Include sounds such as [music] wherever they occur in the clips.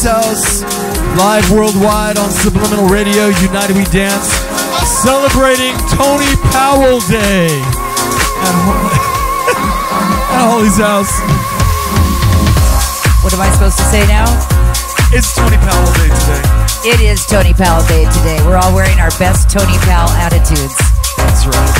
house, live worldwide on Subliminal Radio, United We Dance, celebrating Tony Powell Day at, [laughs] at Holly's house. What am I supposed to say now? It's Tony Powell Day today. It is Tony Powell Day today. We're all wearing our best Tony Powell attitudes. That's right.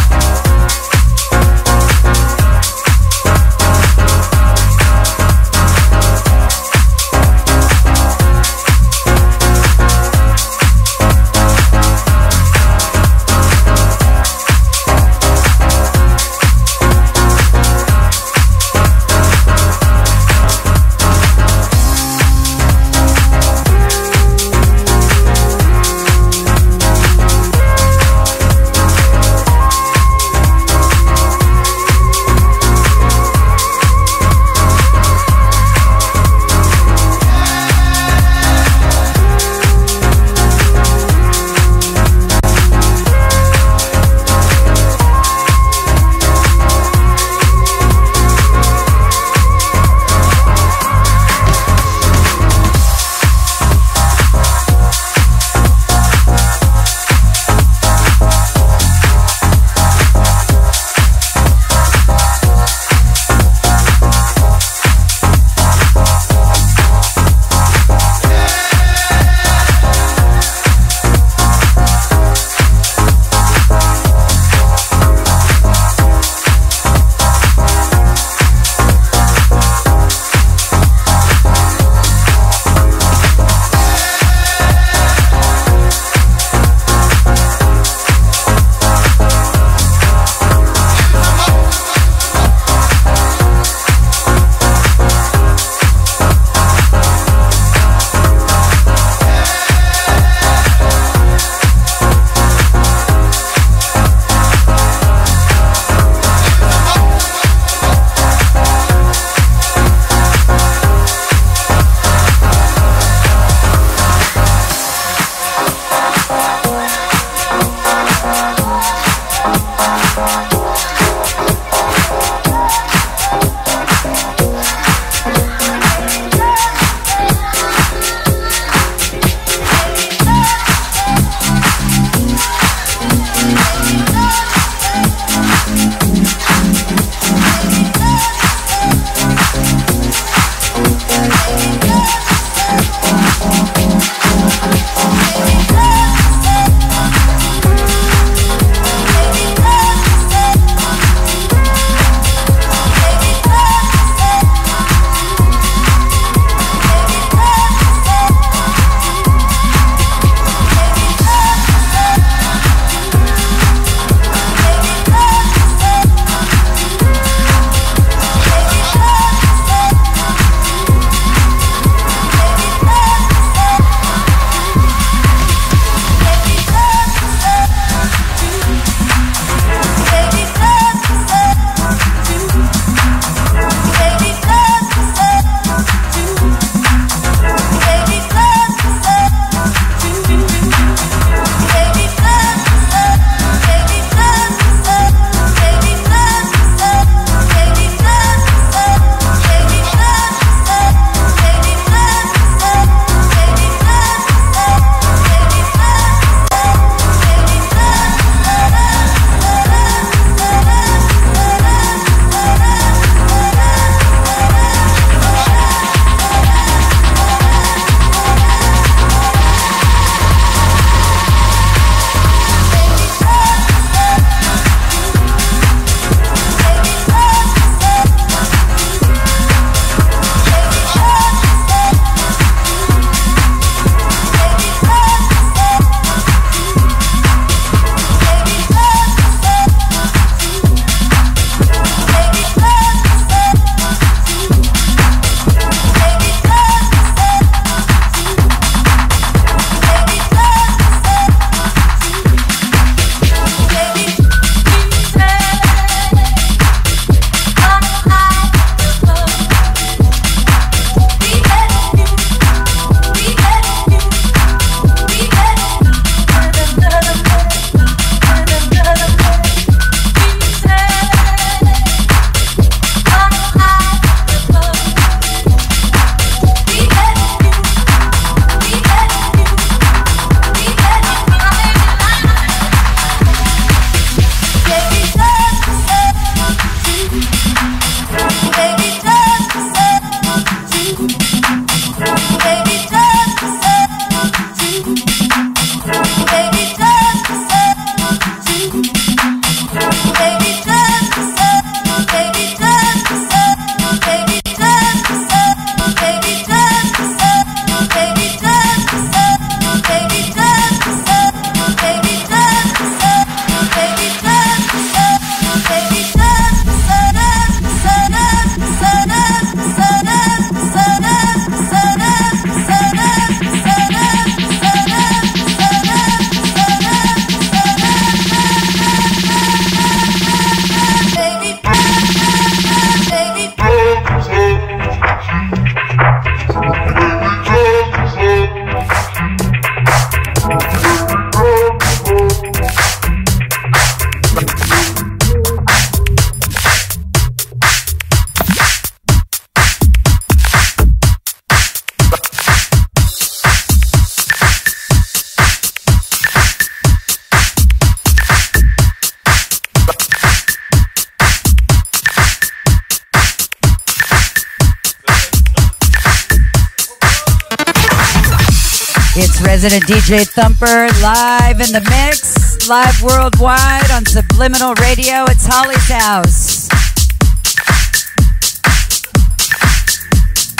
DJ Thumper, live in the mix, live worldwide on Subliminal Radio. It's Holly's house.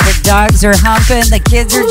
The dogs are humping, the kids are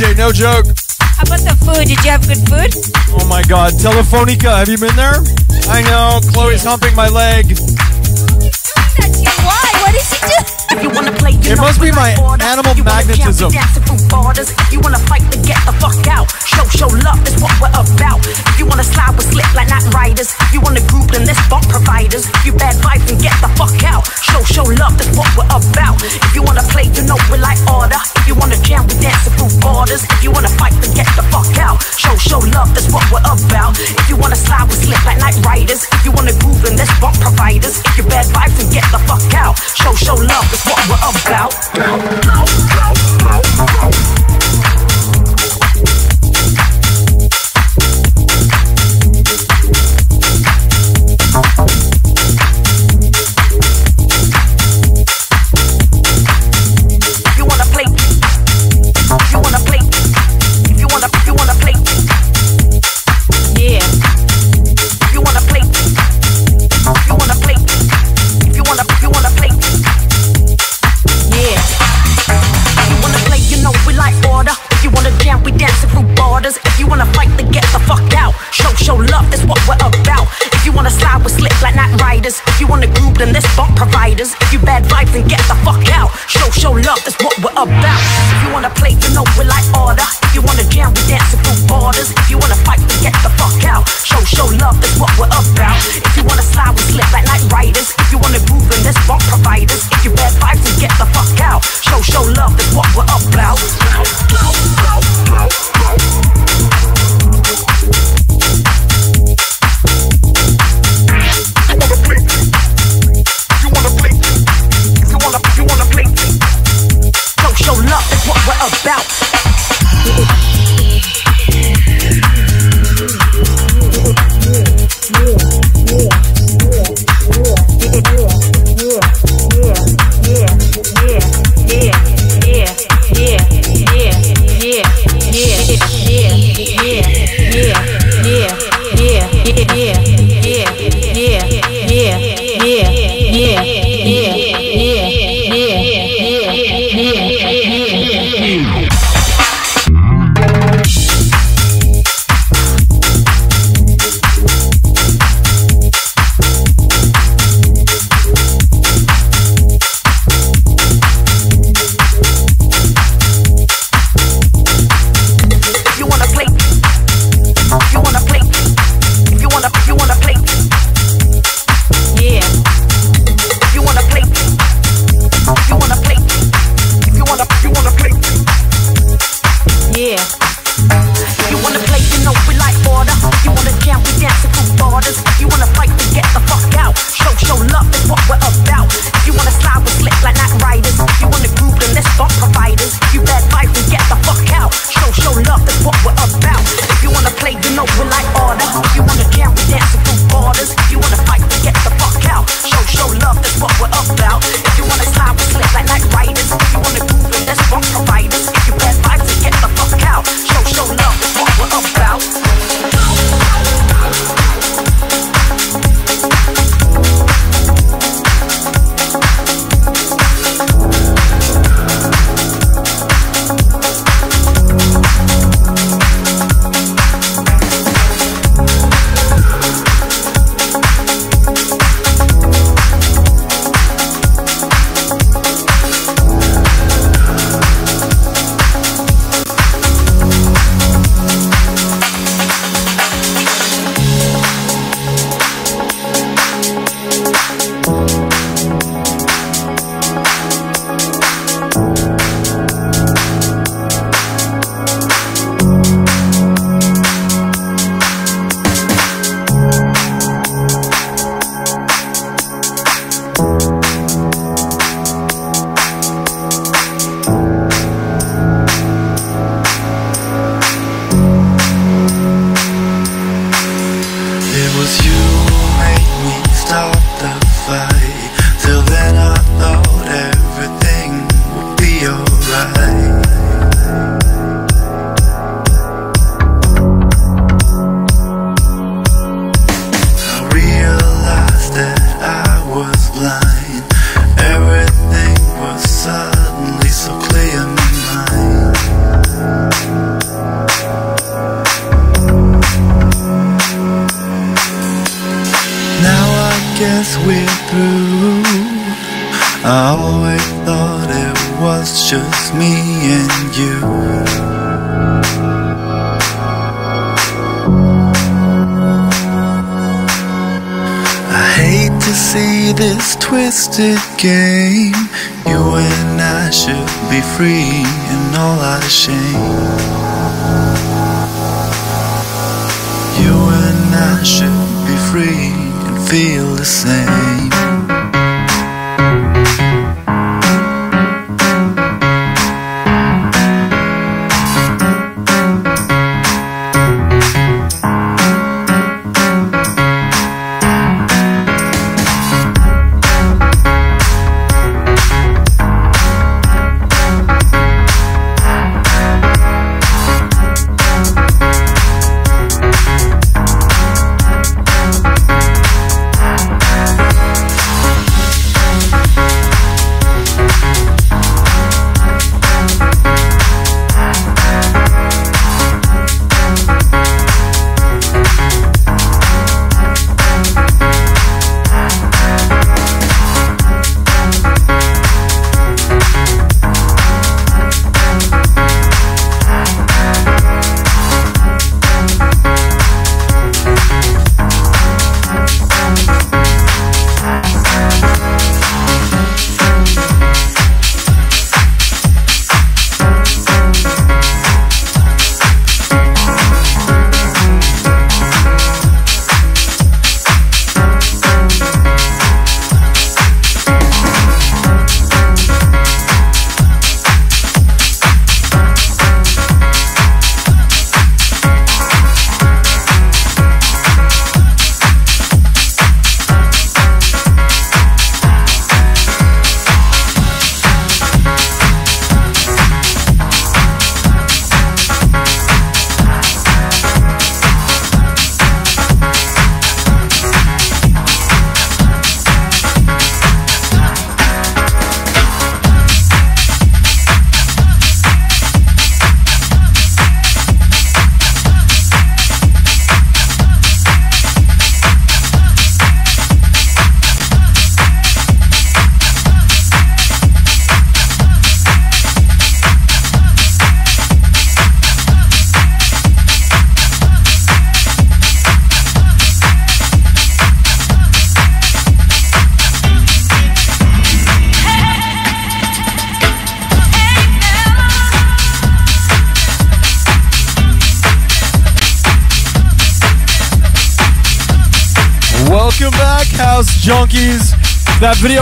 in love with TJ, no joke. How about the food? Did you have good food? Oh my god, Telefonica, have you been there? I know, Chloe's humping my leg. Why? What did she do? You wanna play, you It know must be we my like order. animal You wanna magnetism. you dancing through borders. If you wanna fight, then get the fuck out. Show, show love, that's what we're about. If you wanna slide with slip like night riders. If you wanna group, then let's bump providers. If you bad vibes, then get the fuck out. Show, show love, that's what we're about. If you wanna play, you know we like borders. If you wanna fight, then get the fuck out. Show, show love, that's what we're about. If you wanna slide with slip like night riders. If you wanna groove, then let's bump providers. If you bad vibes, then get the fuck out. Show, show love, that's what we're about.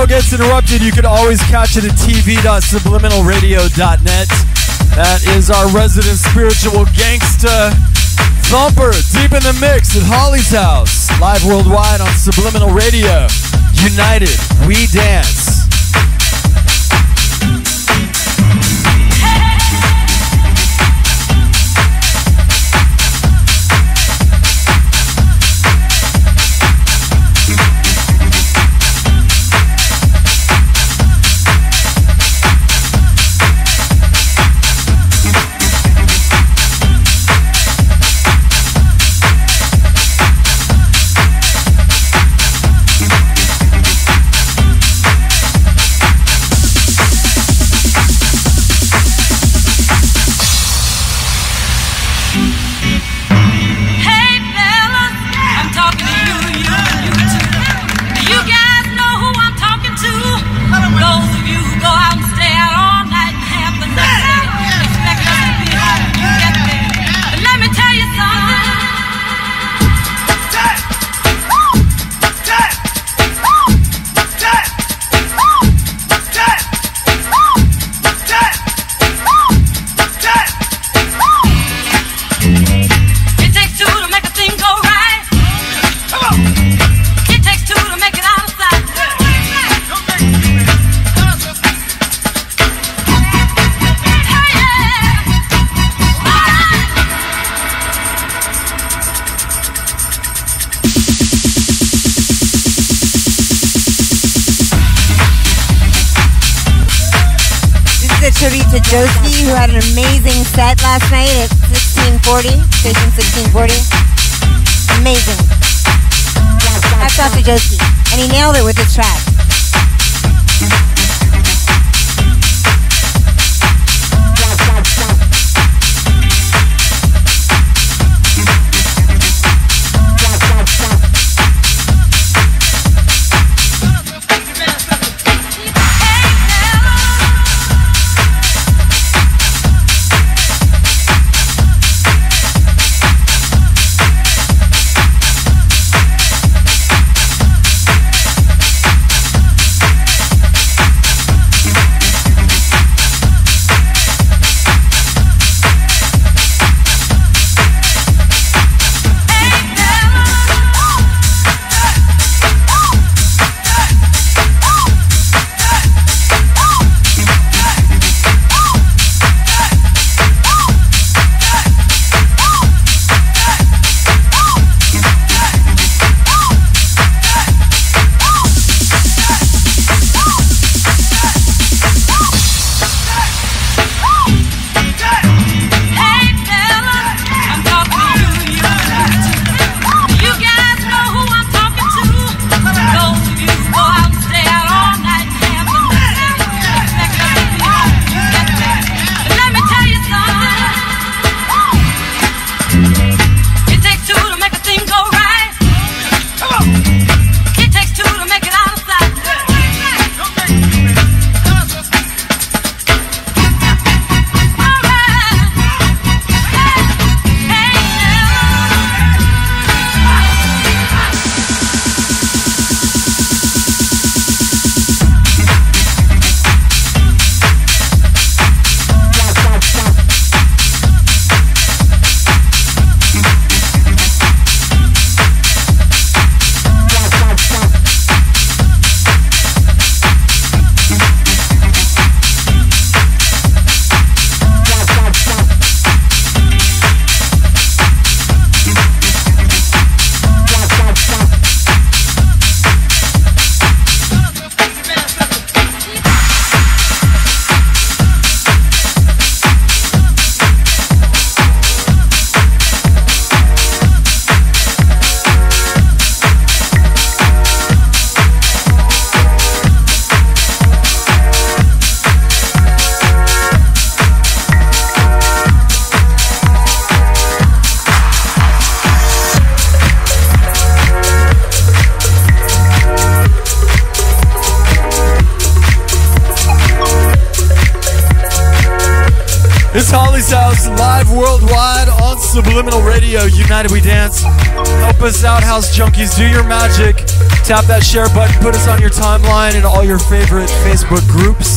gets interrupted, you can always catch it at tv.subliminalradio.net. That is our resident spiritual gangsta thumper deep in the mix at Holly's house, live worldwide on Subliminal Radio. United, we dance. 40, 13, 16, 40. Amazing. That's Dr. Josie. that share button, put us on your timeline and all your favorite Facebook groups.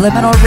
Worldwide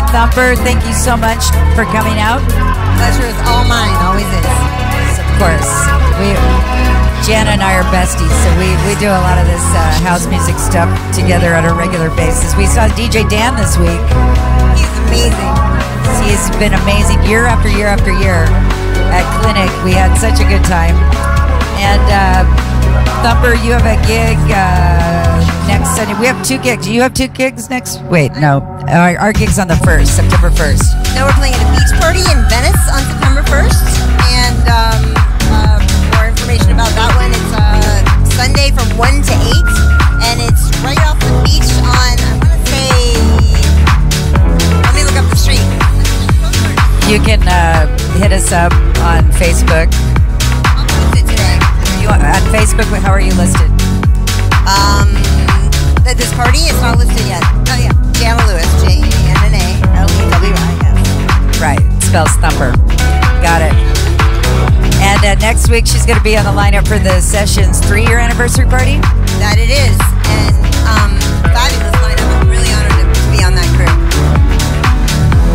Thumper, thank you so much for coming out. Pleasure is all mine, always is. Of course, we Jana and I are besties, so we, we do a lot of this uh, house music stuff together on a regular basis. We saw DJ Dan this week. He's amazing. He's been amazing year after year after year at Clinic. We had such a good time. And uh, Thumper, you have a gig uh, next Sunday. We have two gigs. You have two gigs next. Wait, no, our, our gig's on the first, September first. Now we're playing at a beach party in Venice on September 1st. And um, uh, more information about that one, it's uh, Sunday from 1 to 8. And it's right off the beach on, I want to say, let me look up the street. You can uh, hit us up on Facebook. I'll it today. You on Facebook? How are you listed? Um, at this party, it's not listed yet. Oh, yeah. Jana Right, spells Thumper. Got it. And uh, next week she's going to be on the lineup for the Sessions three-year anniversary party. That it is. And um, fabulous lineup. I'm really honored to be on that crew.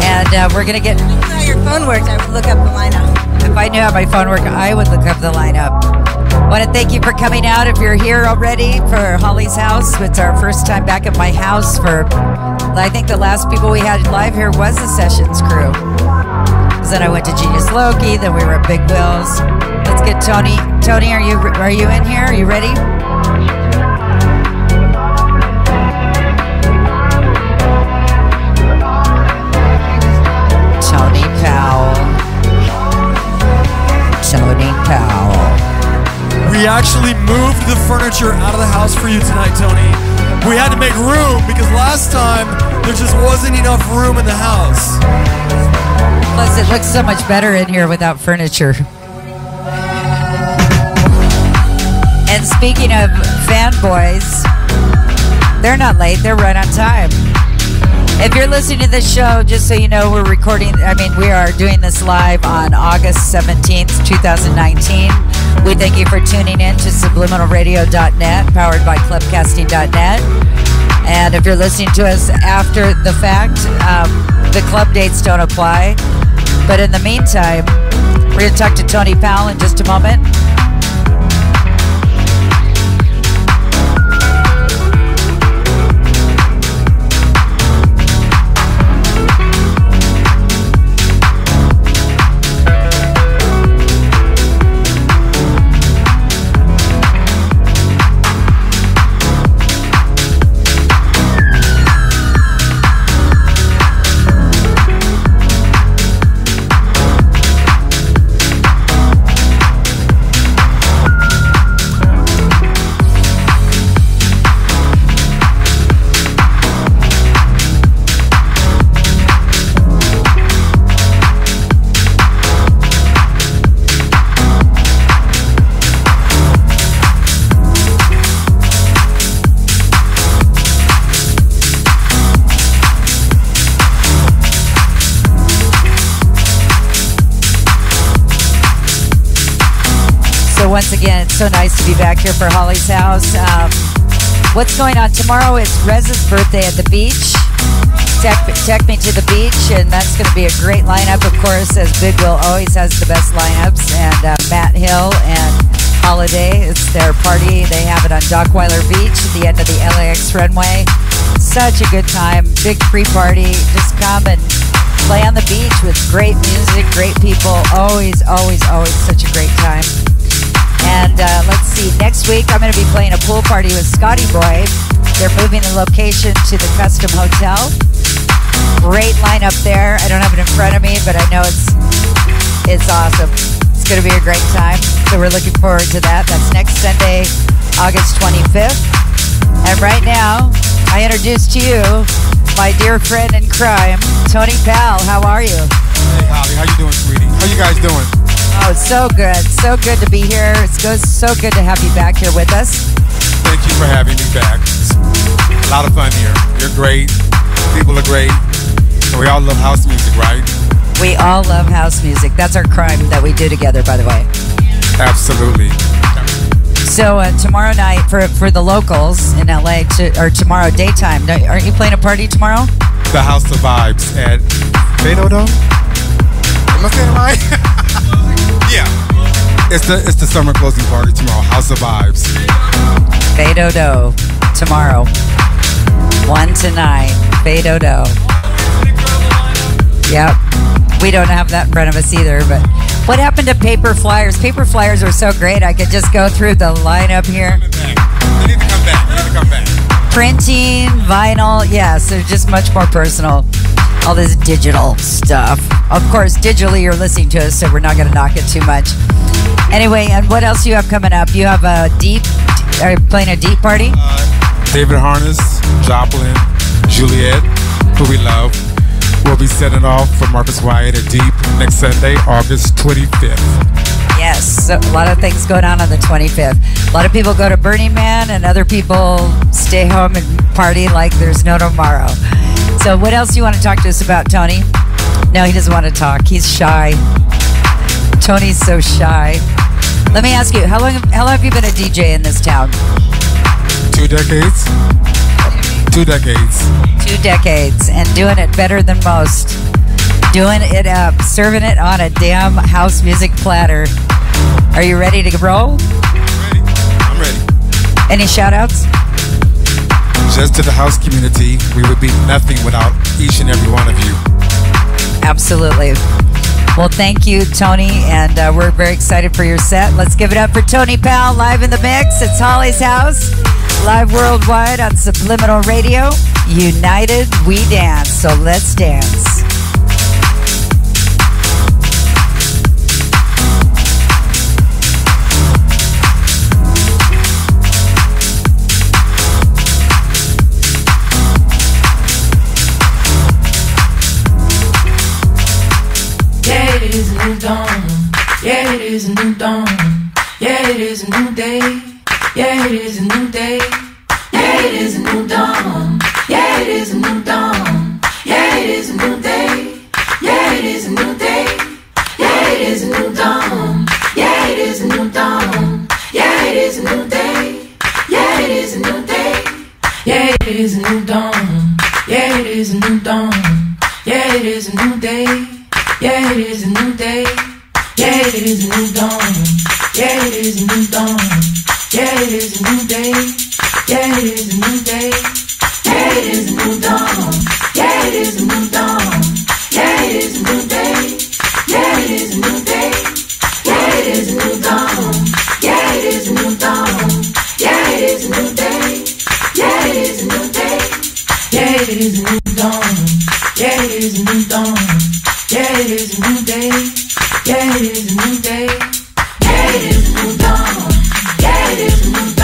And uh, we're going to get If I knew how your phone worked, I would look up the lineup. If I knew how my phone worked, I would look up the lineup. Want to thank you for coming out. If you're here already for Holly's house, it's our first time back at my house. For I think the last people we had live here was the Sessions crew. 'Cause Then I went to Genius Loki. Then we were at Big Will's. Let's get Tony. Tony, are you are you in here? Are you ready? Tony Powell. Tony Powell. We actually moved the furniture out of the house for you tonight, Tony. We had to make room because last time there just wasn't enough room in the house. Plus, it looks so much better in here without furniture. And speaking of fanboys, they're not late, they're right on time. If you're listening to this show, just so you know, we're recording, I mean, we are doing this live on August 17th, 2019. We thank you for tuning in to subliminalradio.net, powered by clubcasting.net. And if you're listening to us after the fact, um, the club dates don't apply. But in the meantime, we're going to talk to Tony Powell in just a moment. Once again, it's so nice to be back here for Holly's house. Um, what's going on tomorrow? It's Rez's birthday at the beach. Tech, tech me to the beach, and that's going to be a great lineup. Of course, as Big Will always has the best lineups, and uh, Matt Hill and Holiday. It's their party. They have it on Dockweiler Beach at the end of the LAX runway. Such a good time. Big free party. Just come and play on the beach with great music, great people. Always, always, always such a great time. And uh, let's see, next week I'm going to be playing a pool party with Scotty Boy. They're moving the location to the Custom Hotel. Great lineup there. I don't have it in front of me, but I know it's it's awesome. It's going to be a great time. So we're looking forward to that. That's next Sunday, August 25th. And right now, I introduce to you my dear friend in crime, Tony Powell. How are you? Hey, Holly, how you doing, sweetie? How you guys doing? Oh, so good. So good to be here. It's so good to have you back here with us. Thank you for having me back. It's a lot of fun here. You're great. People are great. And we all love house music, right? We all love house music. That's our crime that we do together, by the way. Absolutely. So uh, tomorrow night for for the locals in LA, to, or tomorrow daytime, aren't you playing a party tomorrow? The House of Vibes at Dome. Am I saying right? [laughs] yeah. It's the it's the summer closing party tomorrow. House of Vibes. Beto Do tomorrow, one to nine. Beto Do. Yep. We don't have that in front of us either. But what happened to paper flyers? Paper flyers were so great. I could just go through the lineup here. They need to come back. They need to come back. Printing, vinyl, yes, they're just much more personal. All this digital stuff. Of course, digitally you're listening to us, so we're not going to knock it too much. Anyway, and what else you have coming up? You have a deep, are you playing a deep party? Uh, David Harness, Joplin, Juliet, who we love, will be setting off for Marcus Wyatt at Deep next Sunday, August 25th. Yes, so a lot of things going on on the 25th. A lot of people go to Burning Man, and other people stay home and party like there's no tomorrow. So, what else do you want to talk to us about, Tony? No, he doesn't want to talk. He's shy. Tony's so shy. Let me ask you, how long how long have you been a DJ in this town? Two decades? Two decades. Two decades, and doing it better than most. Doing it up, serving it on a damn house music platter. Are you ready to roll? I'm Ready? I'm ready. Any shout outs? Just to the house community, we would be nothing without each and every one of you. Absolutely. Well, thank you, Tony, and uh, we're very excited for your set. Let's give it up for Tony Powell live in the mix. It's Holly's House, live worldwide on Subliminal Radio. United, we dance. So let's dance. Is a new dawn. Yeah, it is a new day. Yeah, it is a new day. Yeah, it is a new dawn. Yeah, it is a new dawn. Yeah, it is a new day. Yeah, it is a new day. Yeah, it is a new dawn. Yeah, it is a new dawn. Yeah, it is a new day. Yeah, it is a new day. Yeah, it is a new dawn. Yeah, it is a new dawn. Yeah, it is a new day. Yeah, it is a new day. Yeah, it is a new dawn. Yeah, it is a new dawn. Yeah, it is a new day. Yeah, it is a new day. Yeah, it is a new dawn. Yeah, it is a new dawn. Yeah, it is a new day. Yeah, it is a new day. Yeah, it is a new dawn. Yeah, it is a new dawn. Yeah, it is a new day. Yeah, it is a new day. Yeah, it is a new dawn. Yeah, it is a new dawn. Yeah, it is a new day. Yeah, it is a new day. Yeah, it is a new dawn. Yeah, it is a new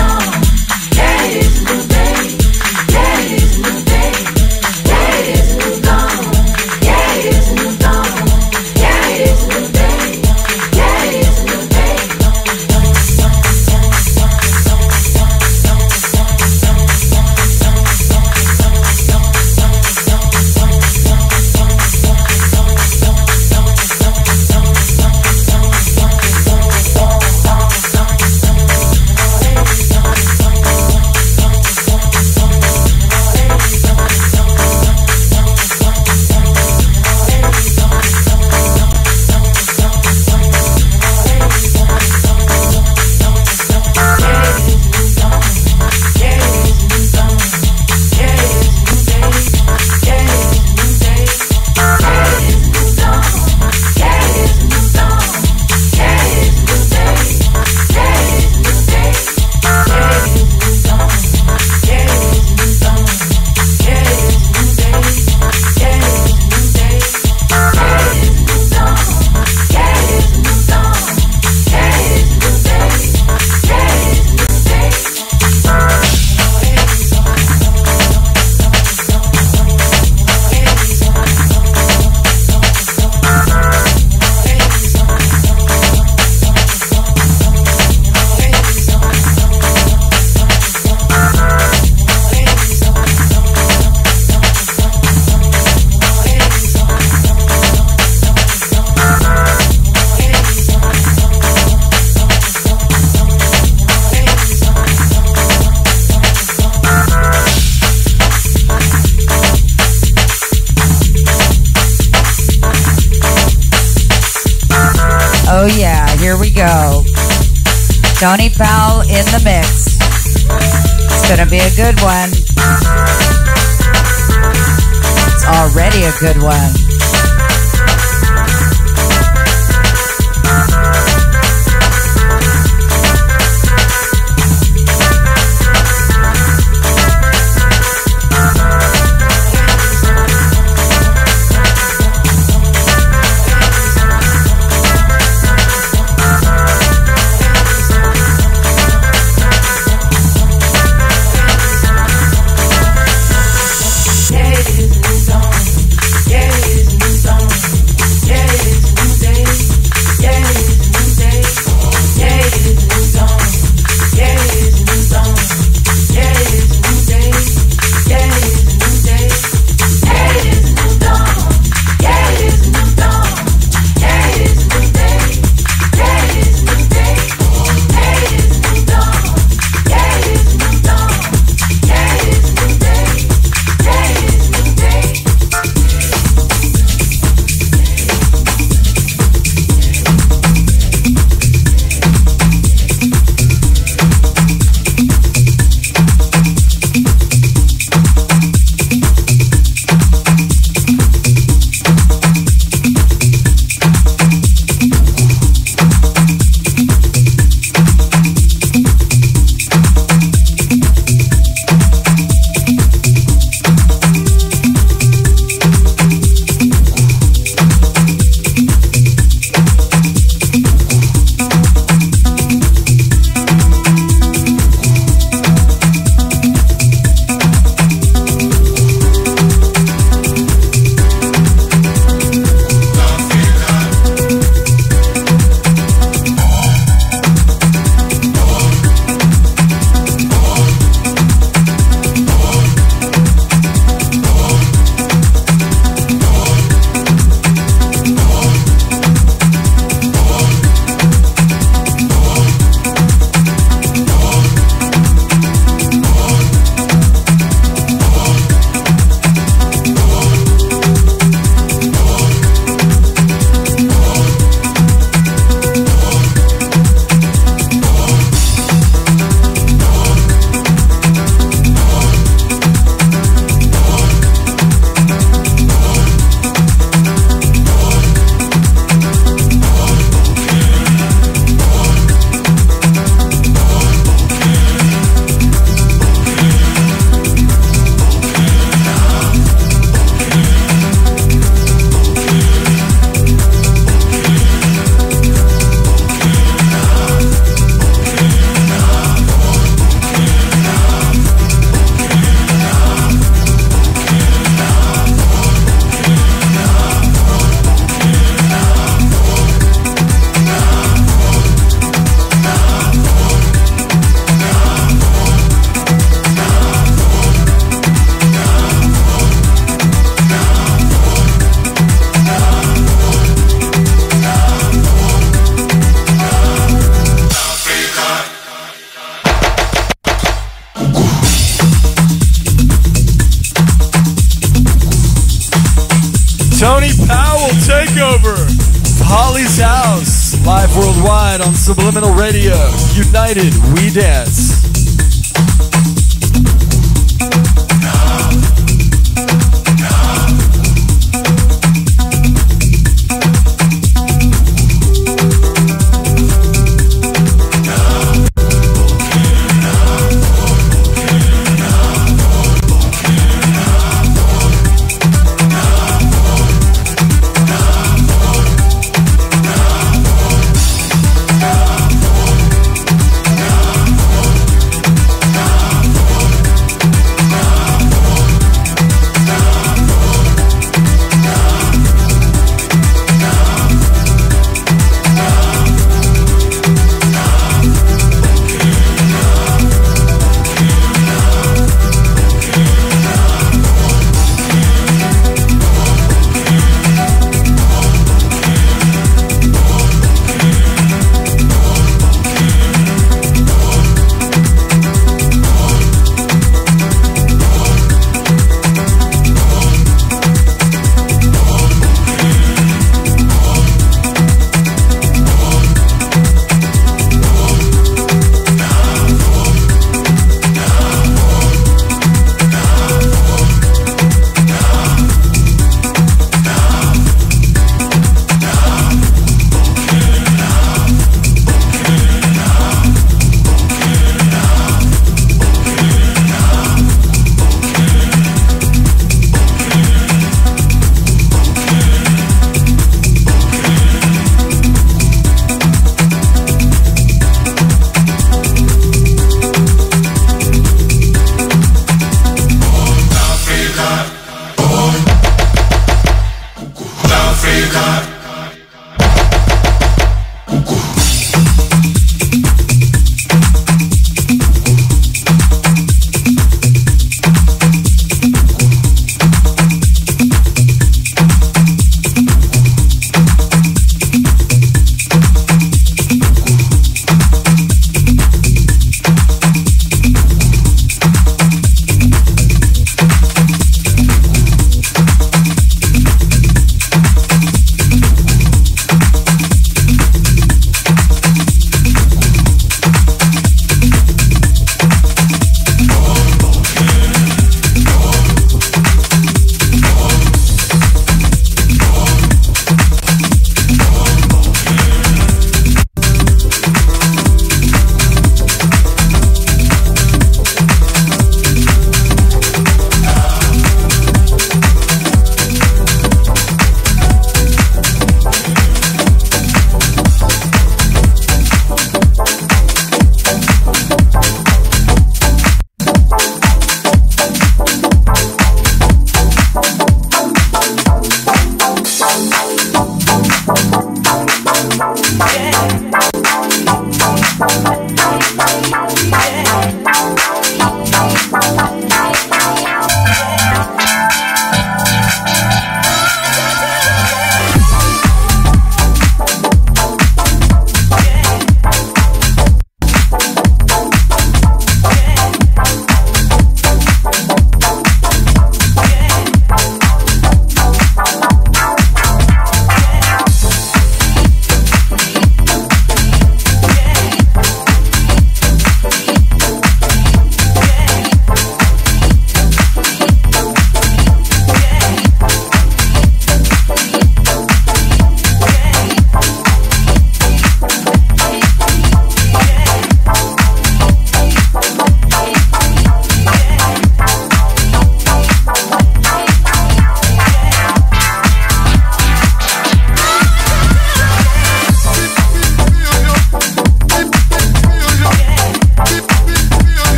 good one.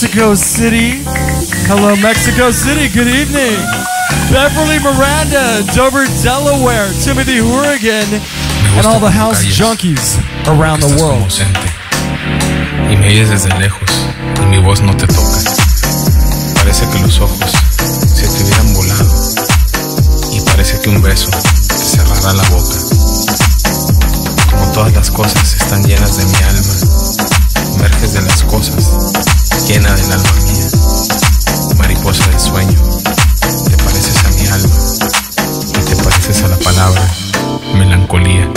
Mexico City. Hello, Mexico City. Good evening. Beverly Miranda, Dover, Delaware, Timothy Hourigan, and all the house junkies around the world. Y me oyes desde lejos y mi voz no te toca. Parece que los ojos se te hubieran volado y parece que un beso te cerrará la boca. Como todas las cosas están llenas de mi alma, emerges de las cosas, llena alma mía. Mariposa del sueño, te pareces a mi alma y te pareces a la palabra melancolía.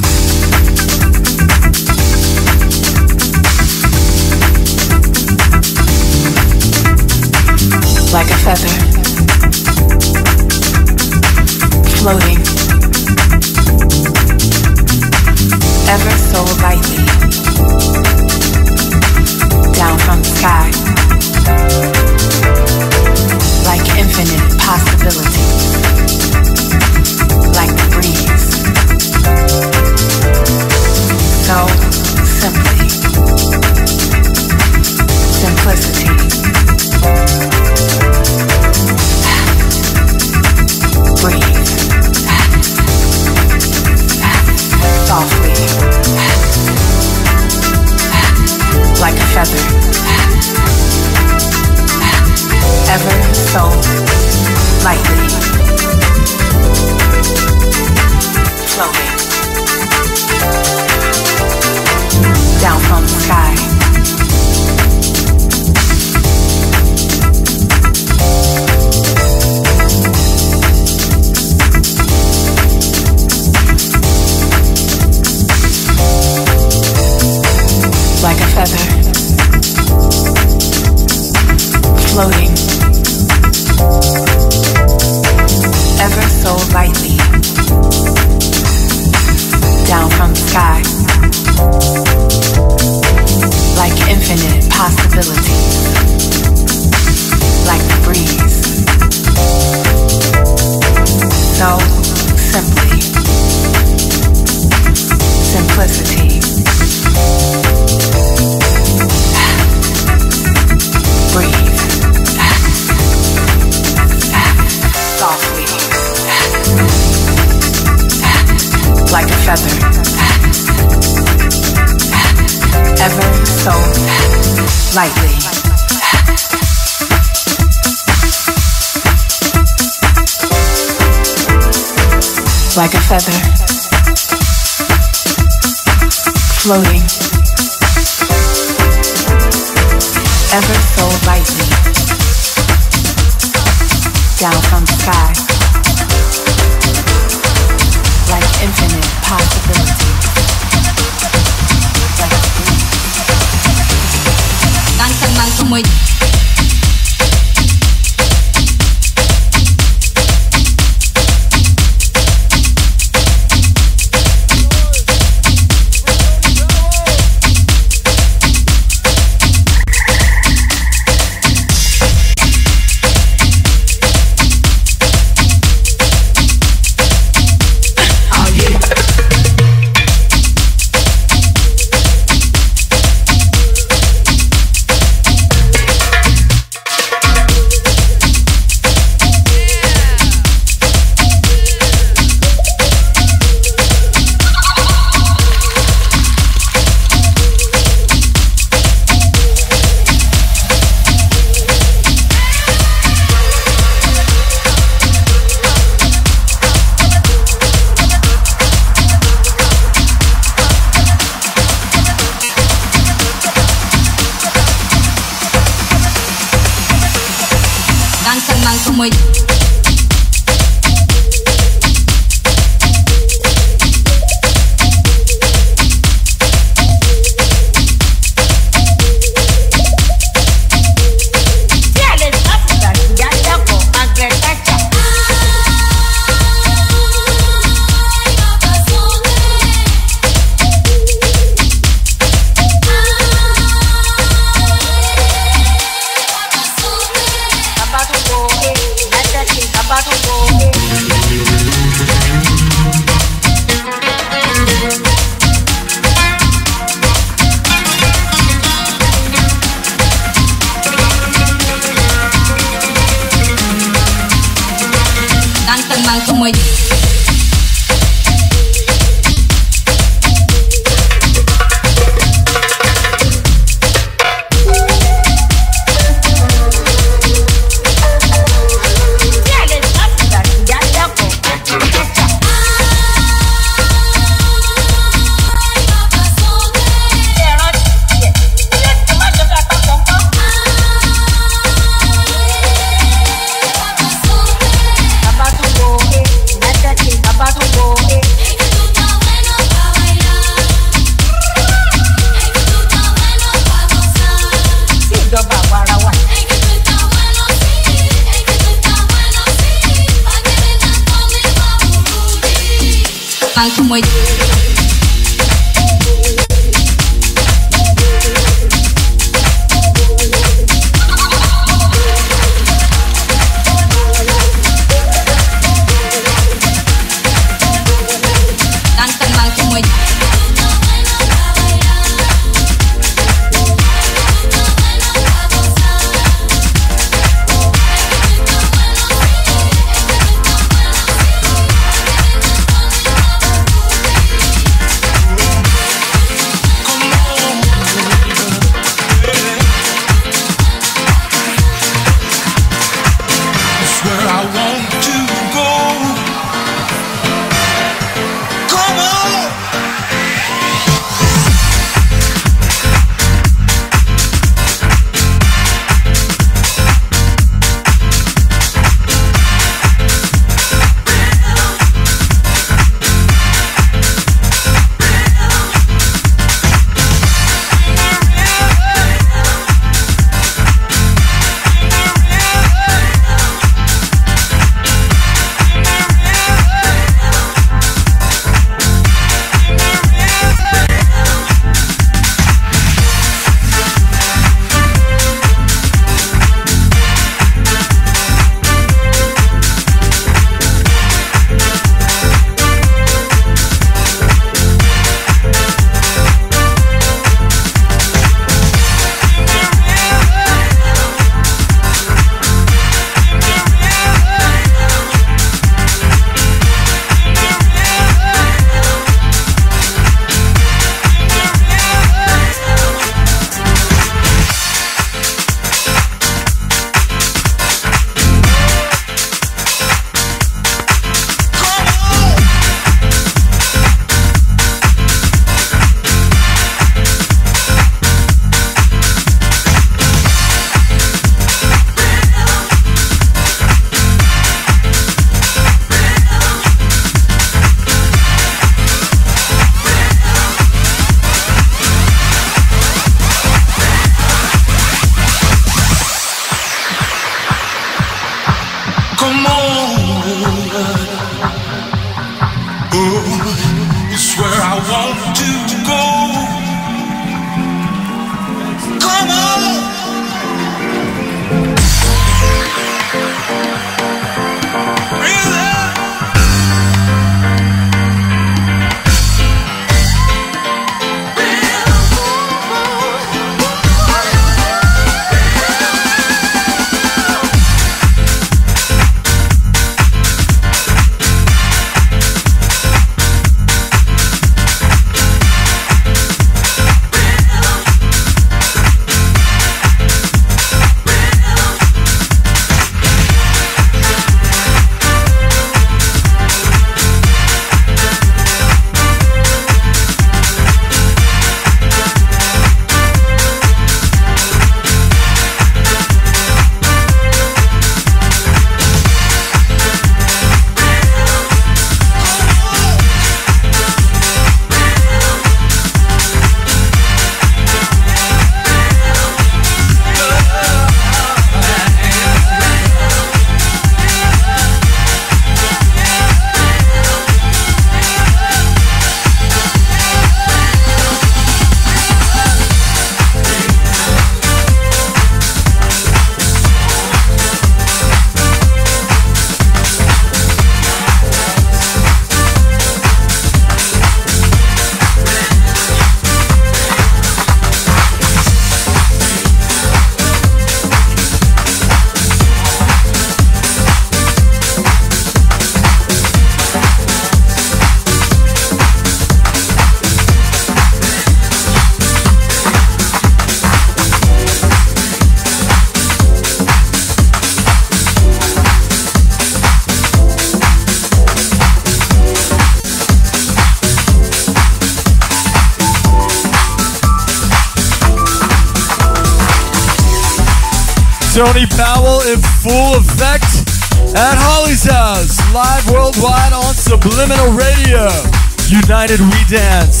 United We Dance.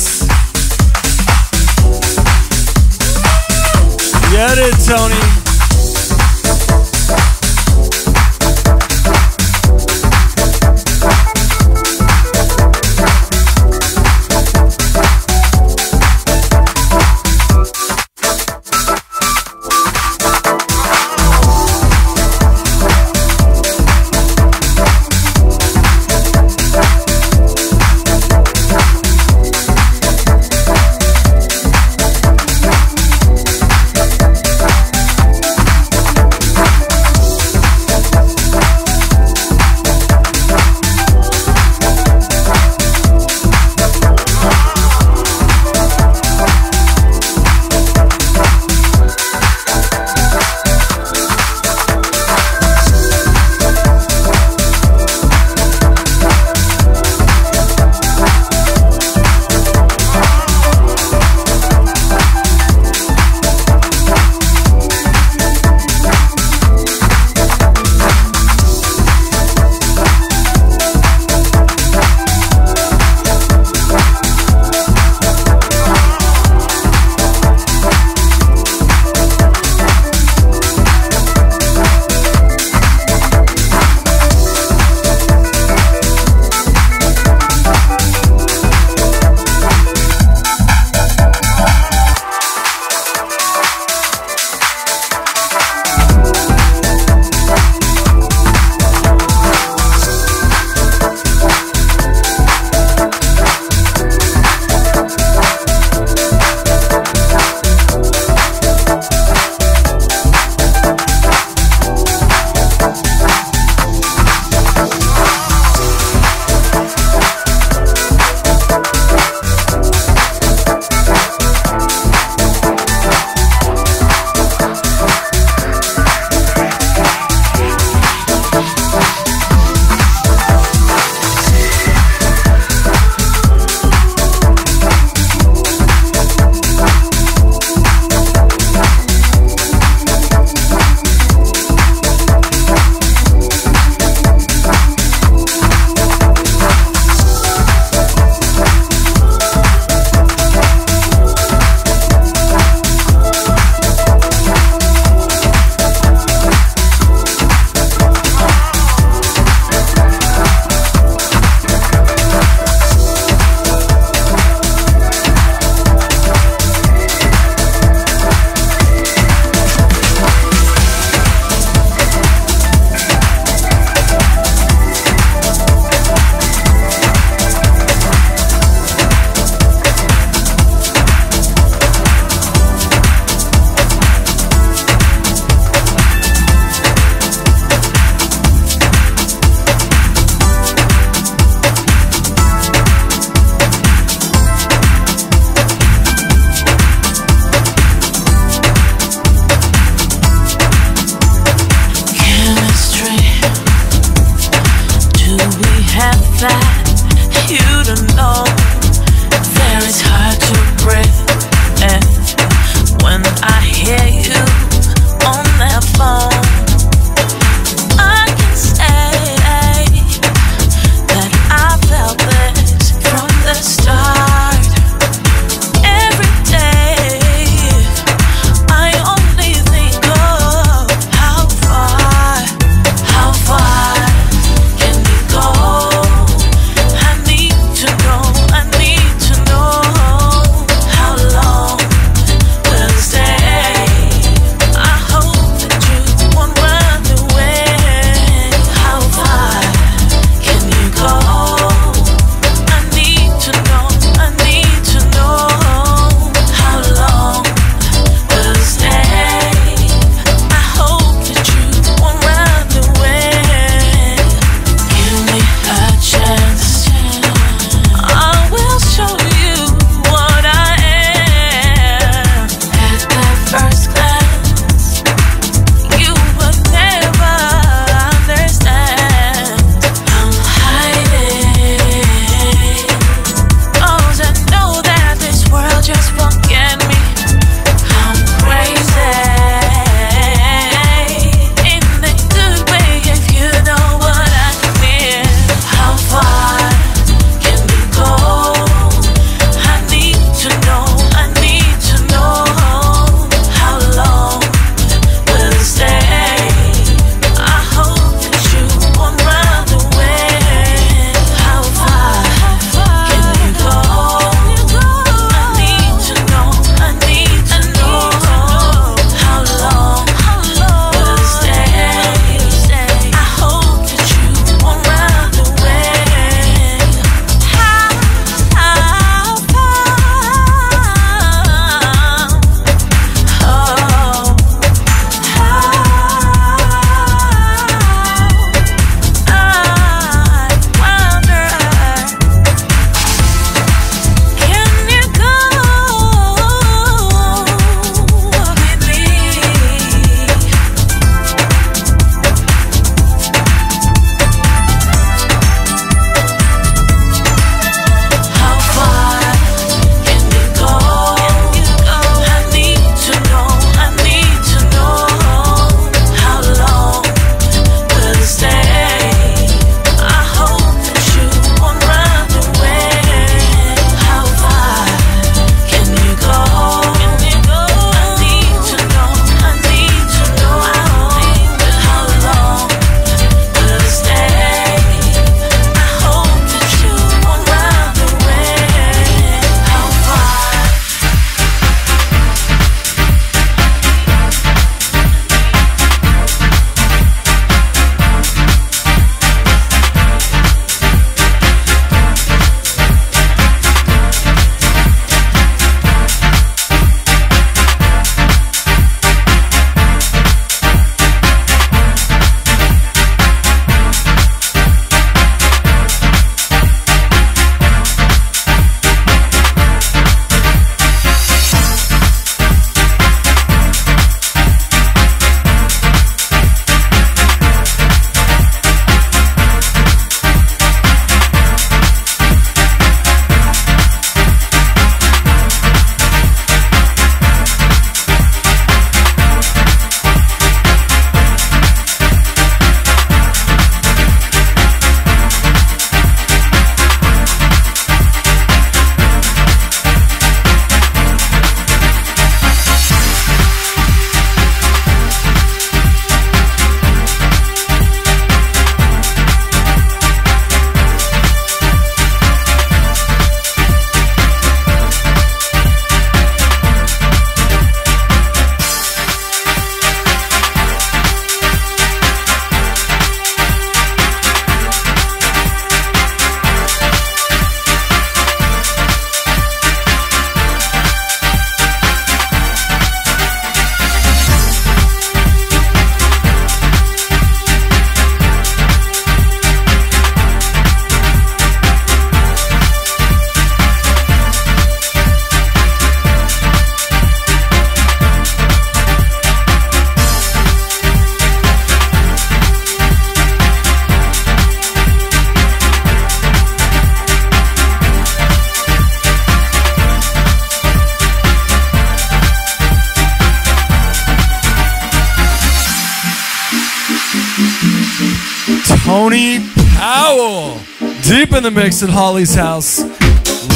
Mix at Holly's house.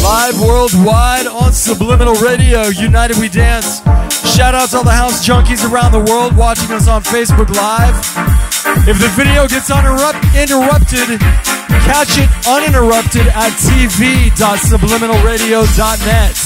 Live worldwide on Subliminal Radio. United We Dance. Shout out to all the house junkies around the world watching us on Facebook Live. If the video gets uninterrupt- interrupted, catch it uninterrupted at tv.subliminalradio.net.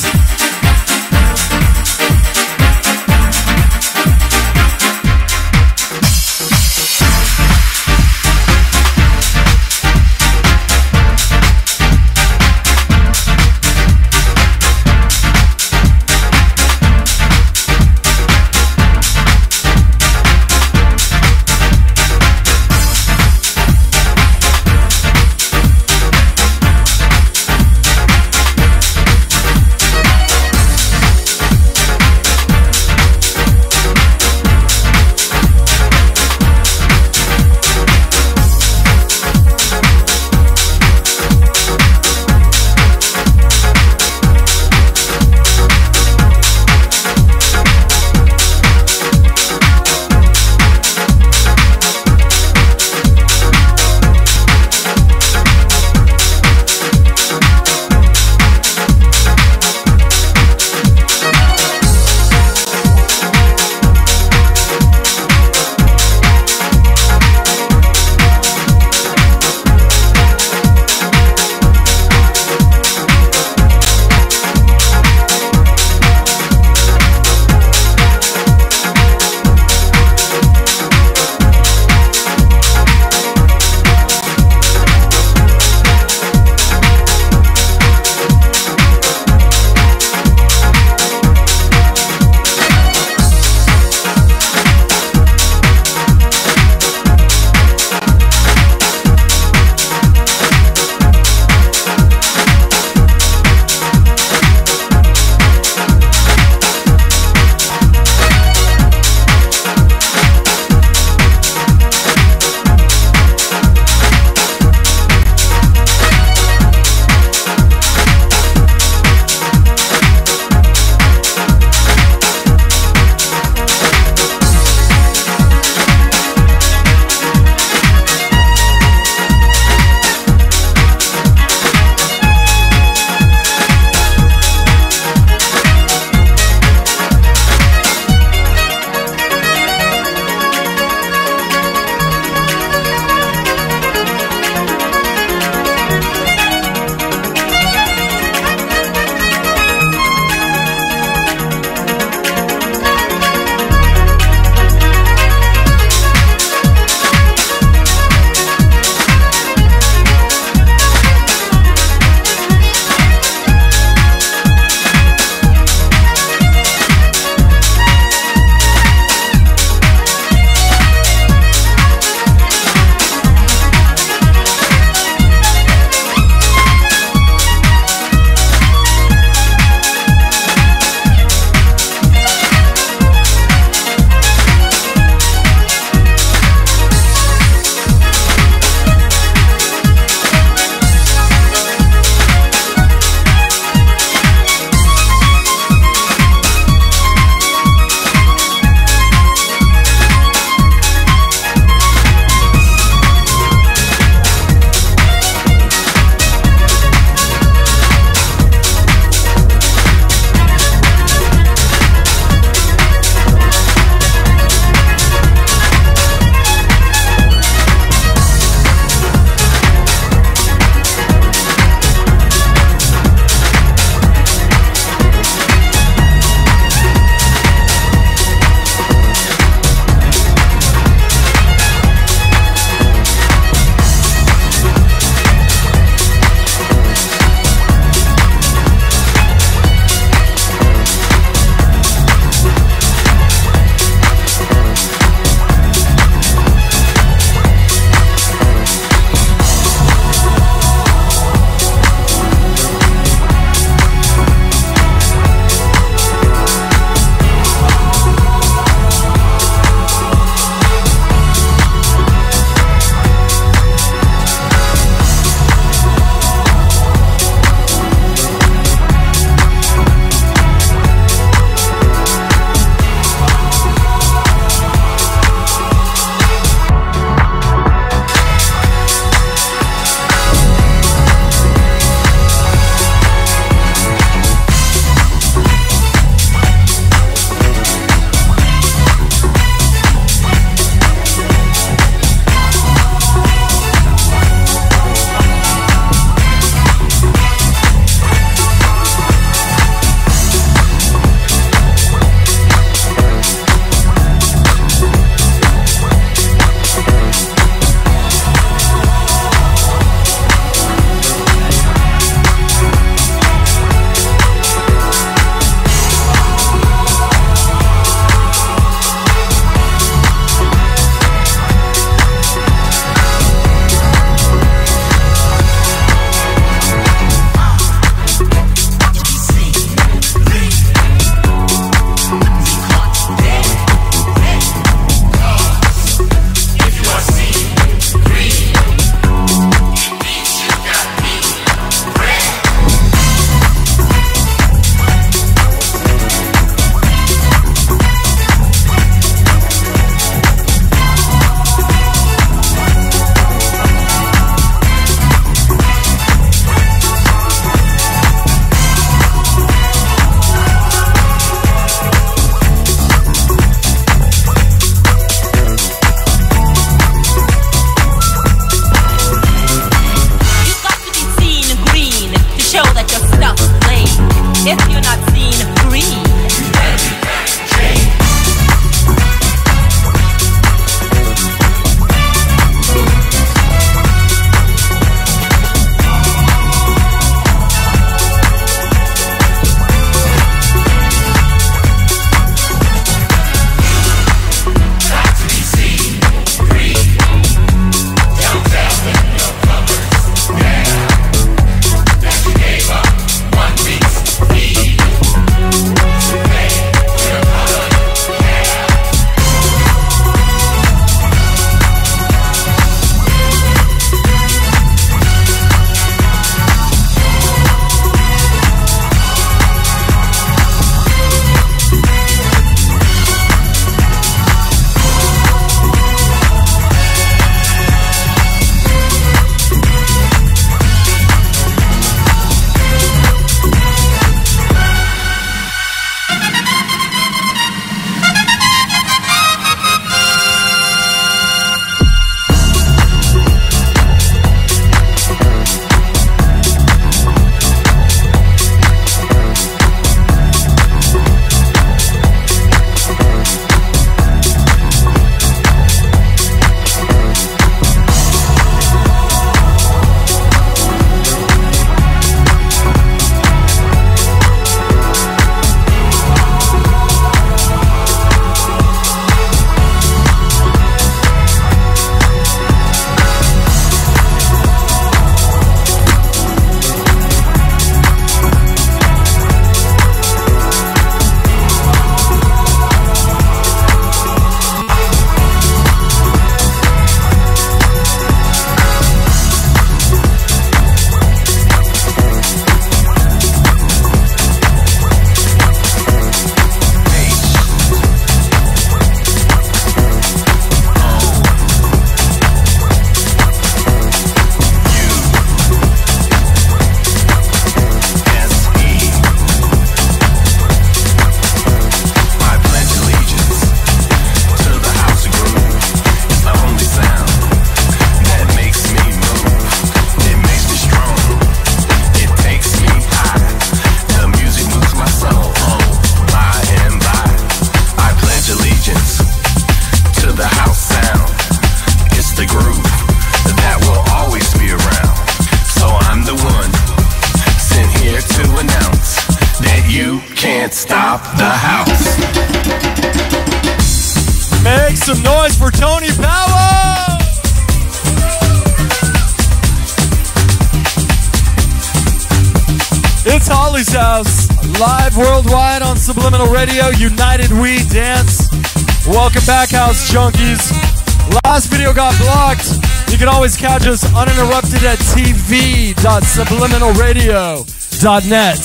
always catch us uninterrupted at tv.subliminalradio.net.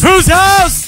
Whose house?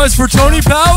Noise for Tony Powell.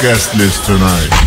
Guest list tonight.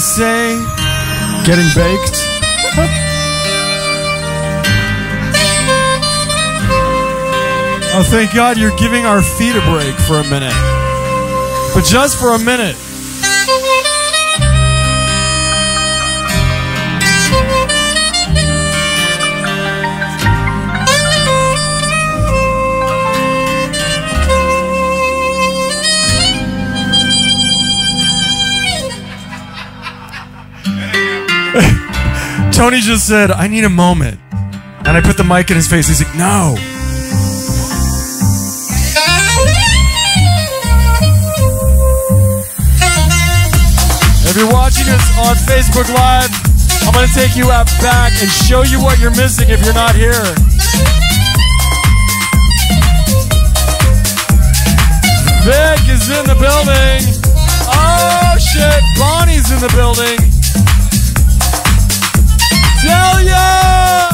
Say, getting baked. Oh, thank God you're giving our feet a break for a minute. But just for a minute. Tony just said, I need a moment. And I put the mic in his face. He's like, no. If you're watching us on Facebook Live, I'm going to take you out back and show you what you're missing if you're not here. Vic is in the building. Oh shit, Bonnie's in the building. Delia!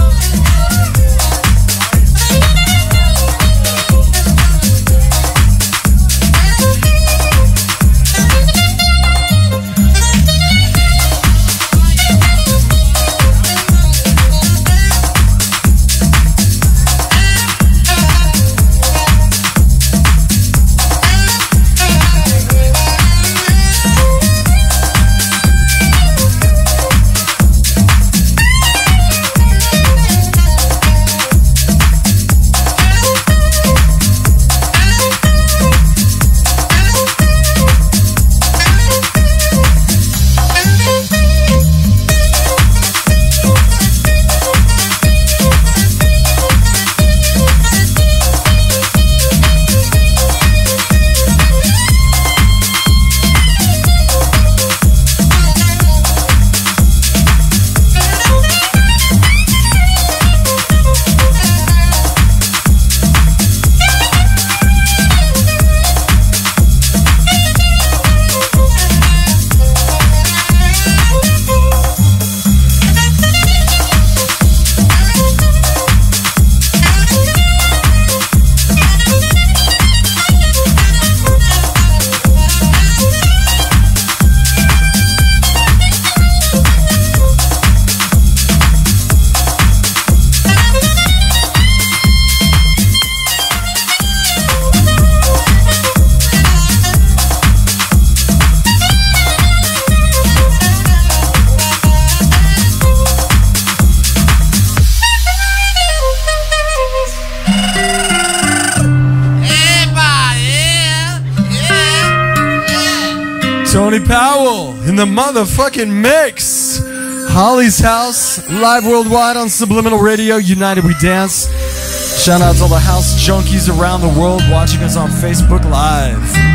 In the motherfucking mix. Holly's House, live worldwide on Subliminal Radio, United We Dance. Shout out to all the house junkies around the world watching us on Facebook Live.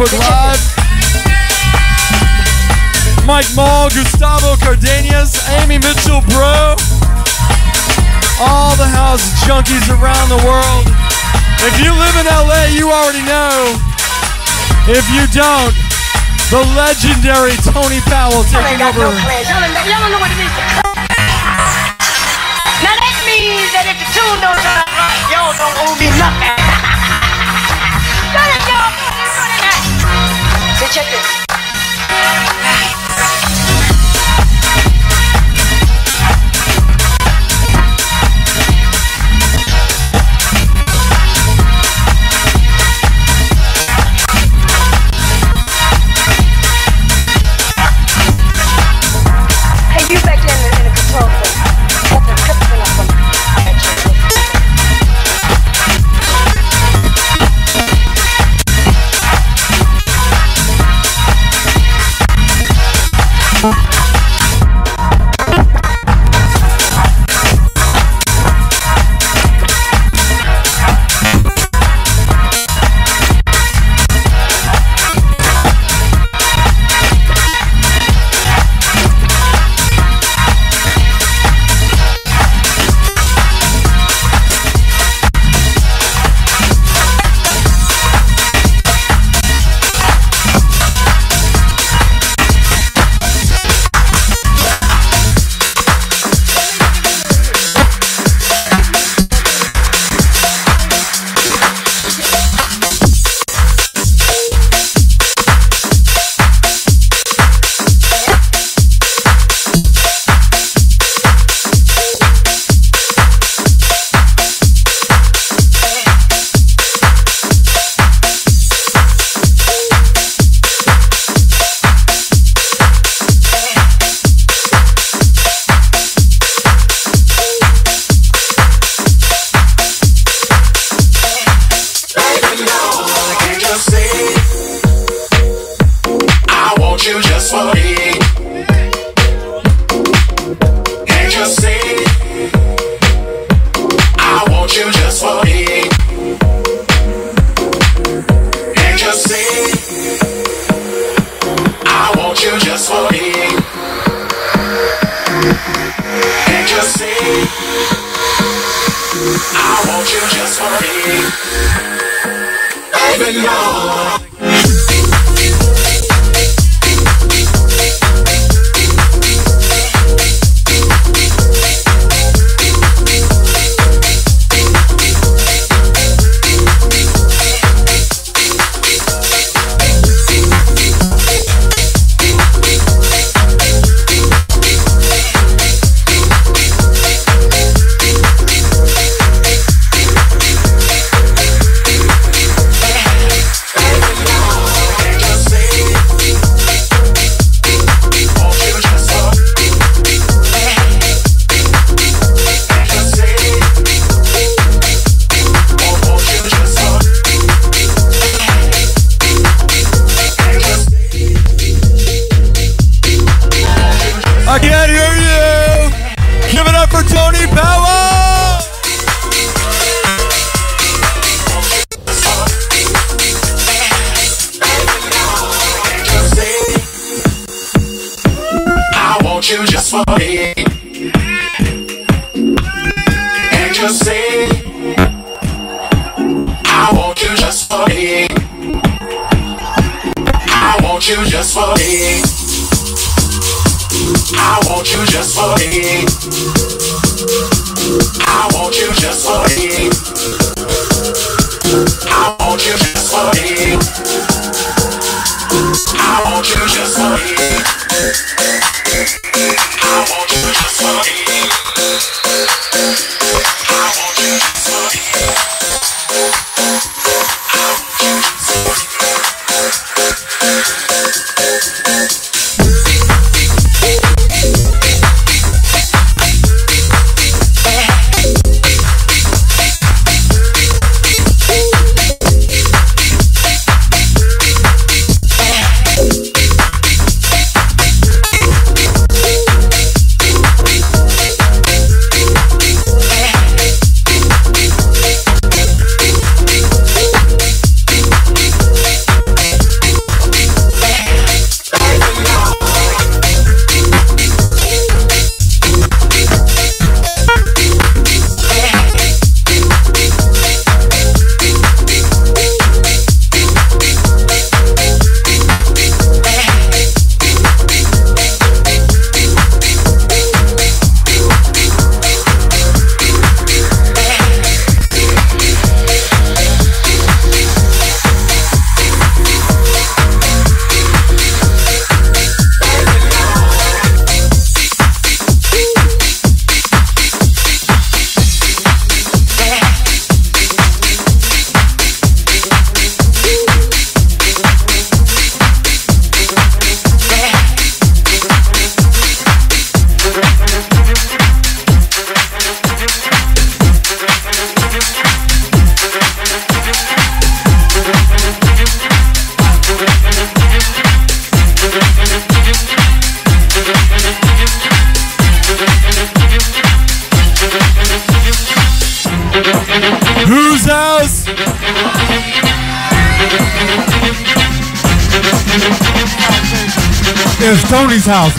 Facebook Live. Mike Mall, Gustavo Cardenas, Amy Mitchell, bro. All the house junkies around the world. If you live in LA, you already know. If you don't, the legendary Tony Powell taking over. No that means that if you tune don't sound y'all don't owe me Check this.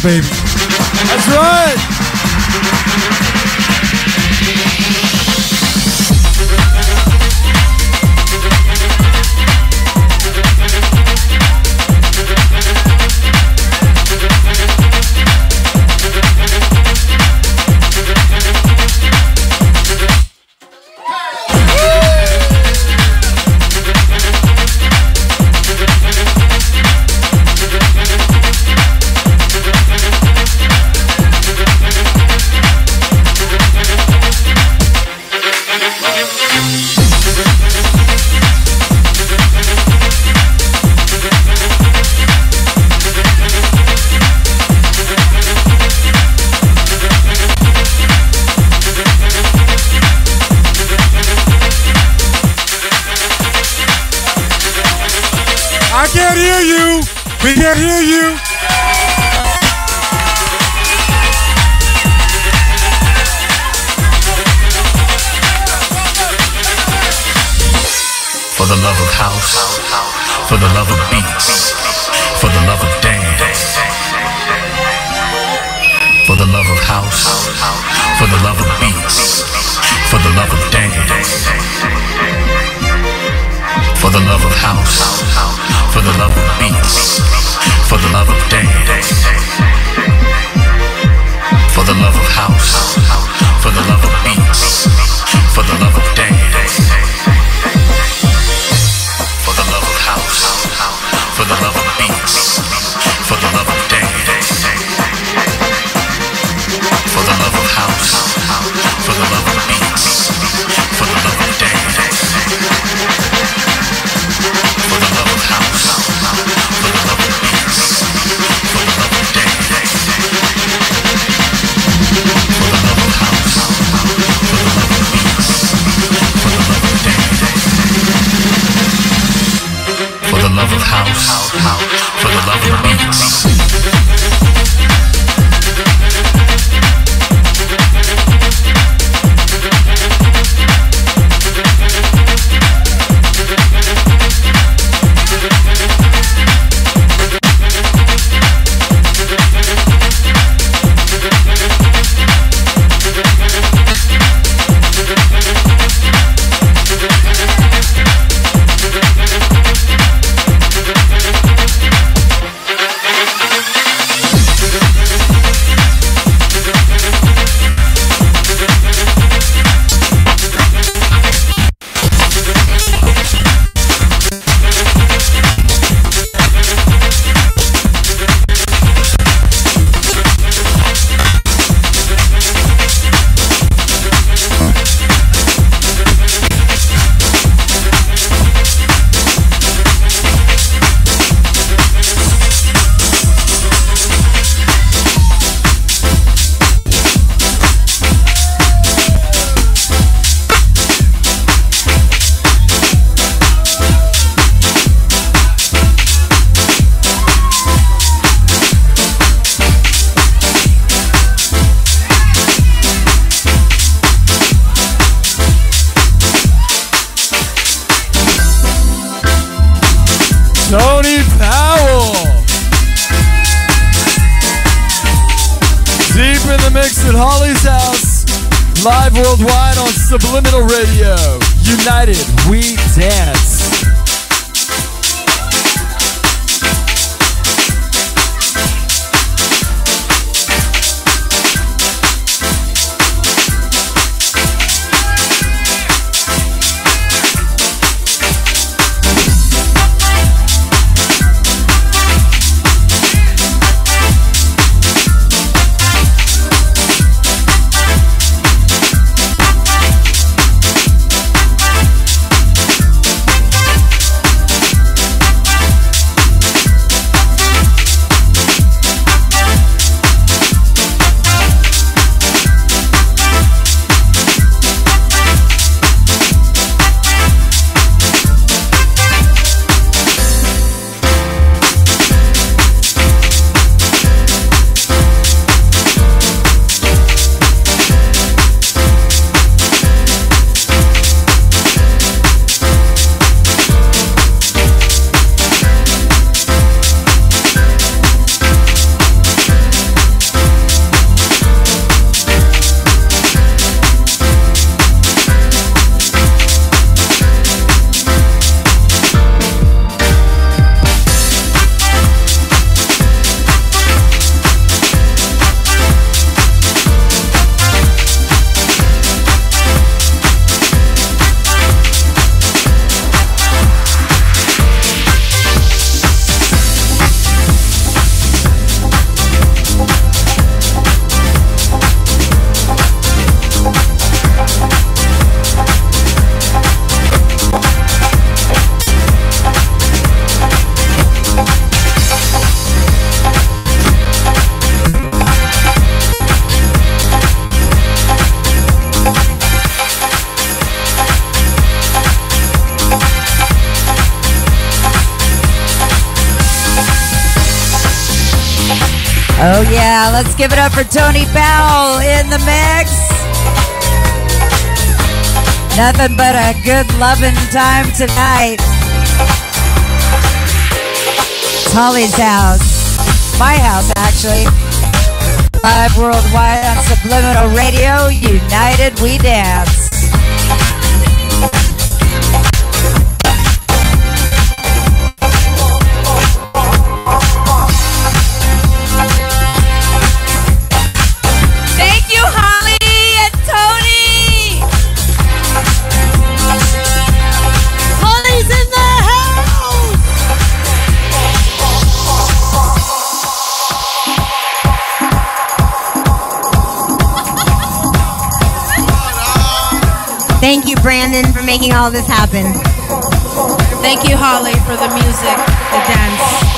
Baby. Give it up for Tony Powell in the mix. Nothing but a good loving time tonight. Holly's house. My house, actually. Live worldwide on Subliminal Radio. United We Dance. Brandon, for making all this happen. Thank you, Holly, for the music, the dance,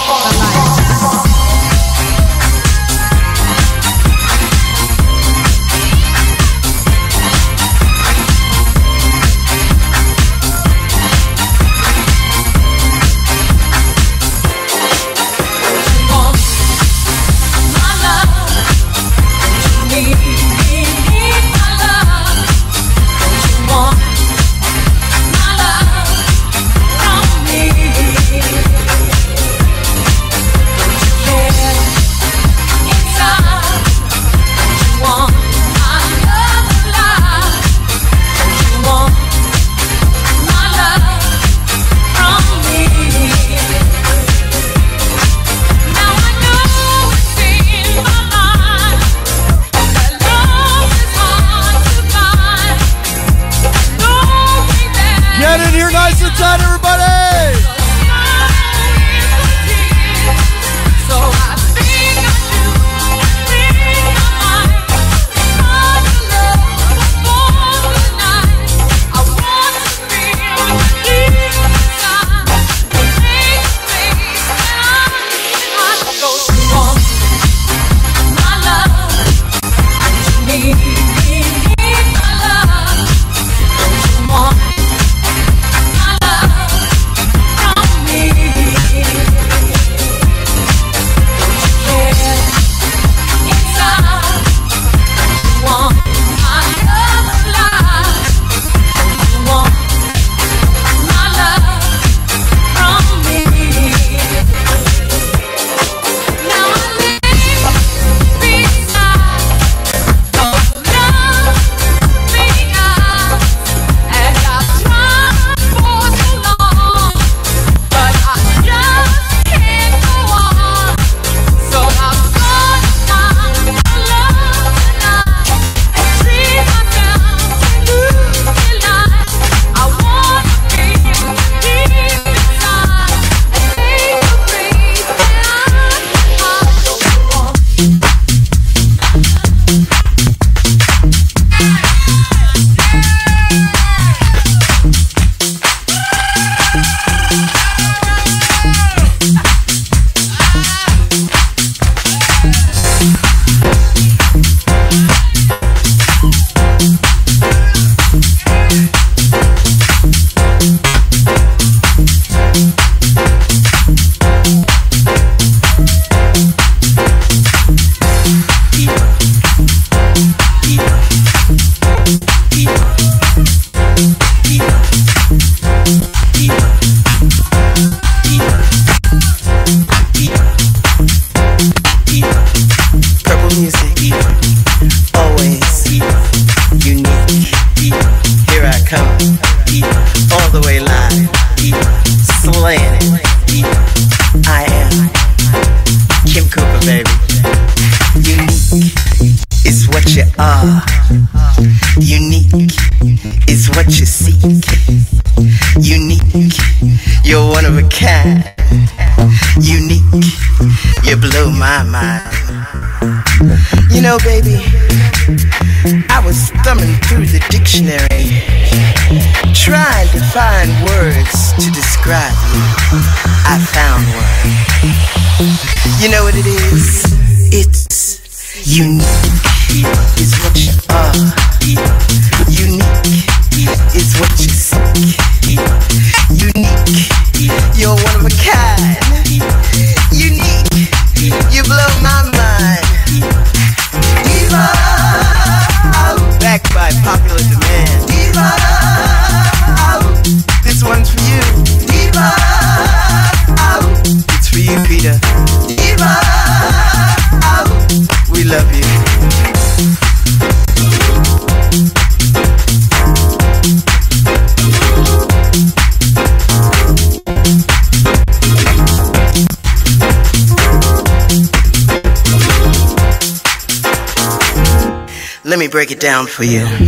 for you.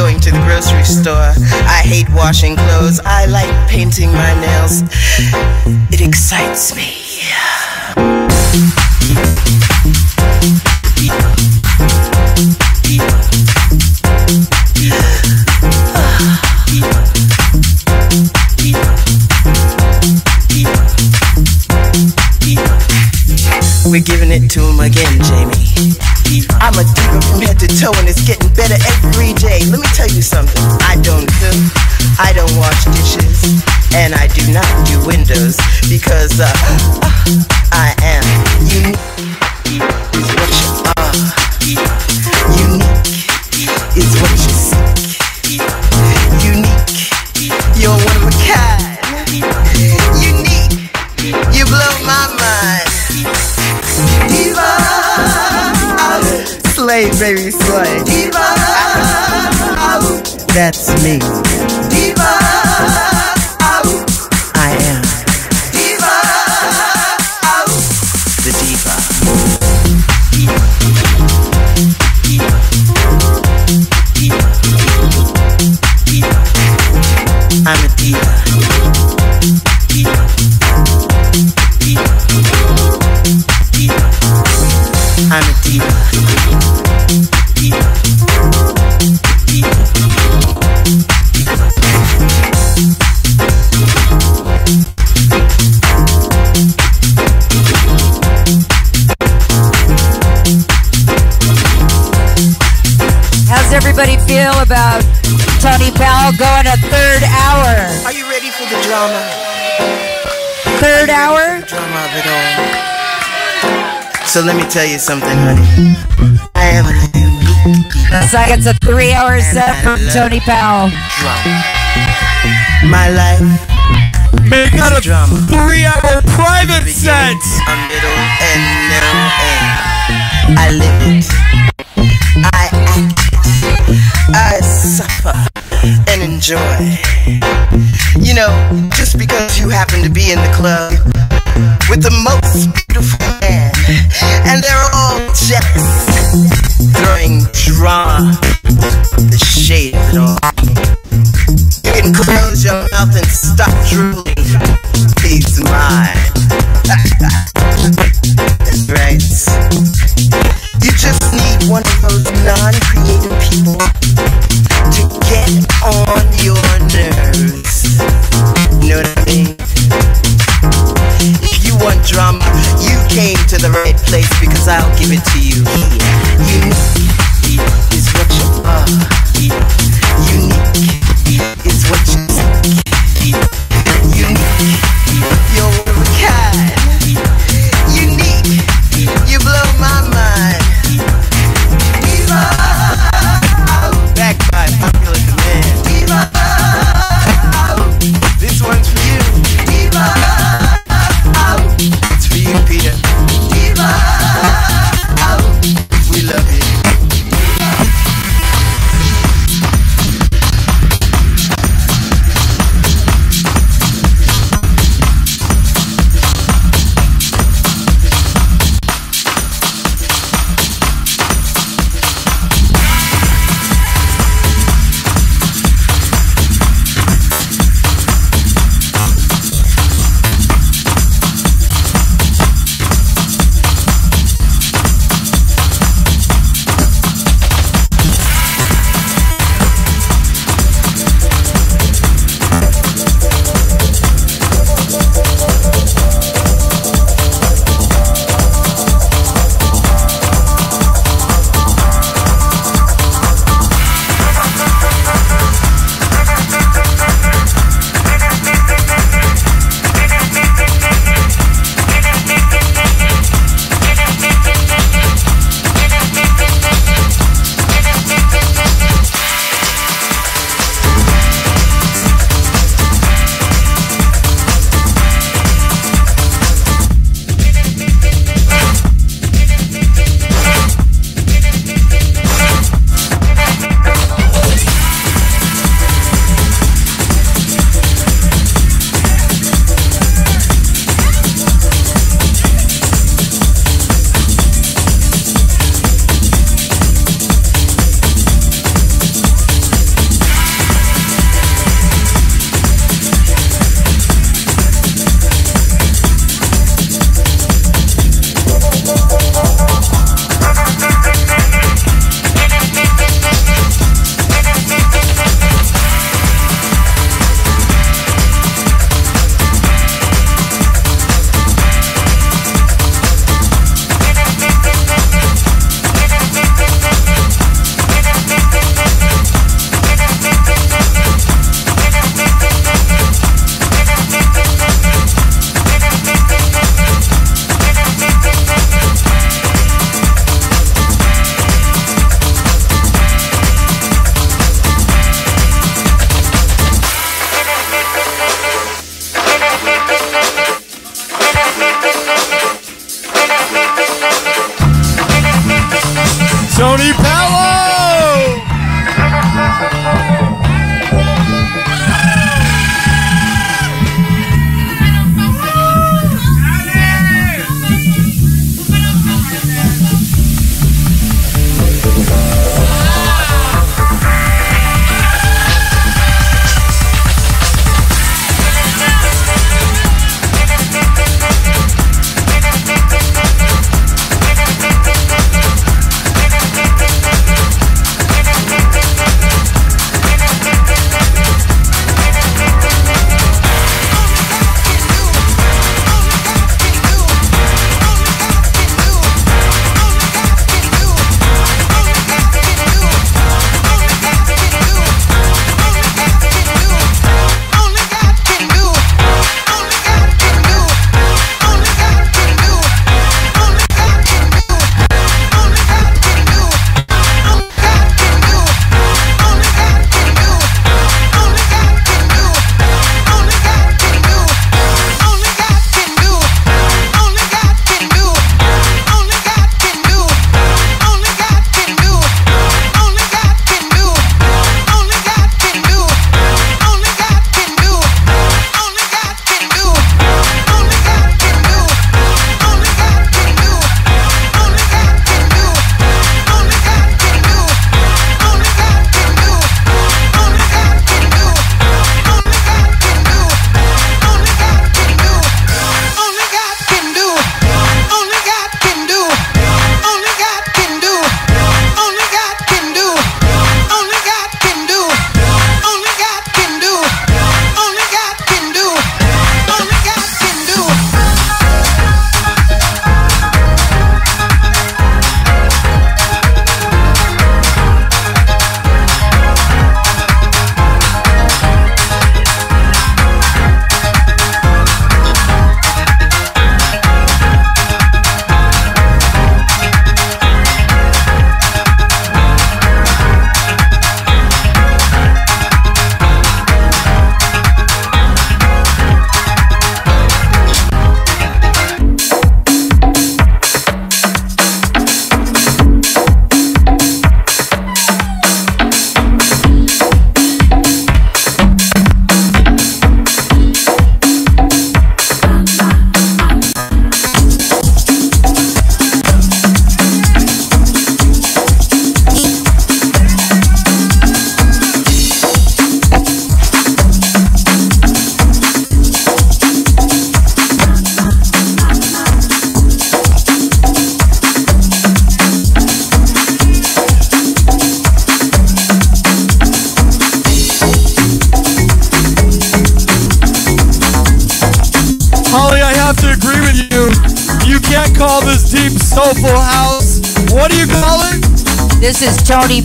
going to the grocery store. I hate washing clothes. I like painting my nails. It excites me. We're giving it to him again, Jamie. I'm a dude from head to toe and it's getting better every day. Let me tell you something. I don't cook, I don't wash dishes, and I do not do windows because uh, uh I am unique. That's me. So let me tell you something, honey. I have a it's like it's a three hour set from Tony Powell. My life. Make out a drama. three hour private set. I live it. I act. I suffer and enjoy. You know, just because you happen to be in the club with the most beautiful and they're all just throwing drama. The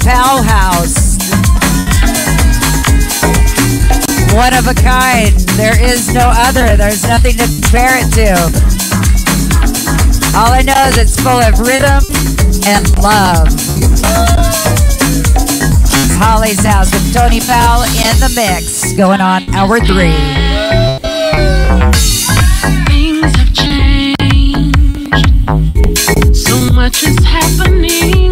Powell House. One of a kind. There is no other. There's nothing to compare it to. All I know is it's full of rhythm and love. It's Holly's House with Tony Powell in the mix. Going on hour three. Things have changed. So much is happening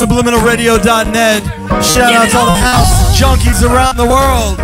subliminalradio.net. Shout out to all the house junkies around the world.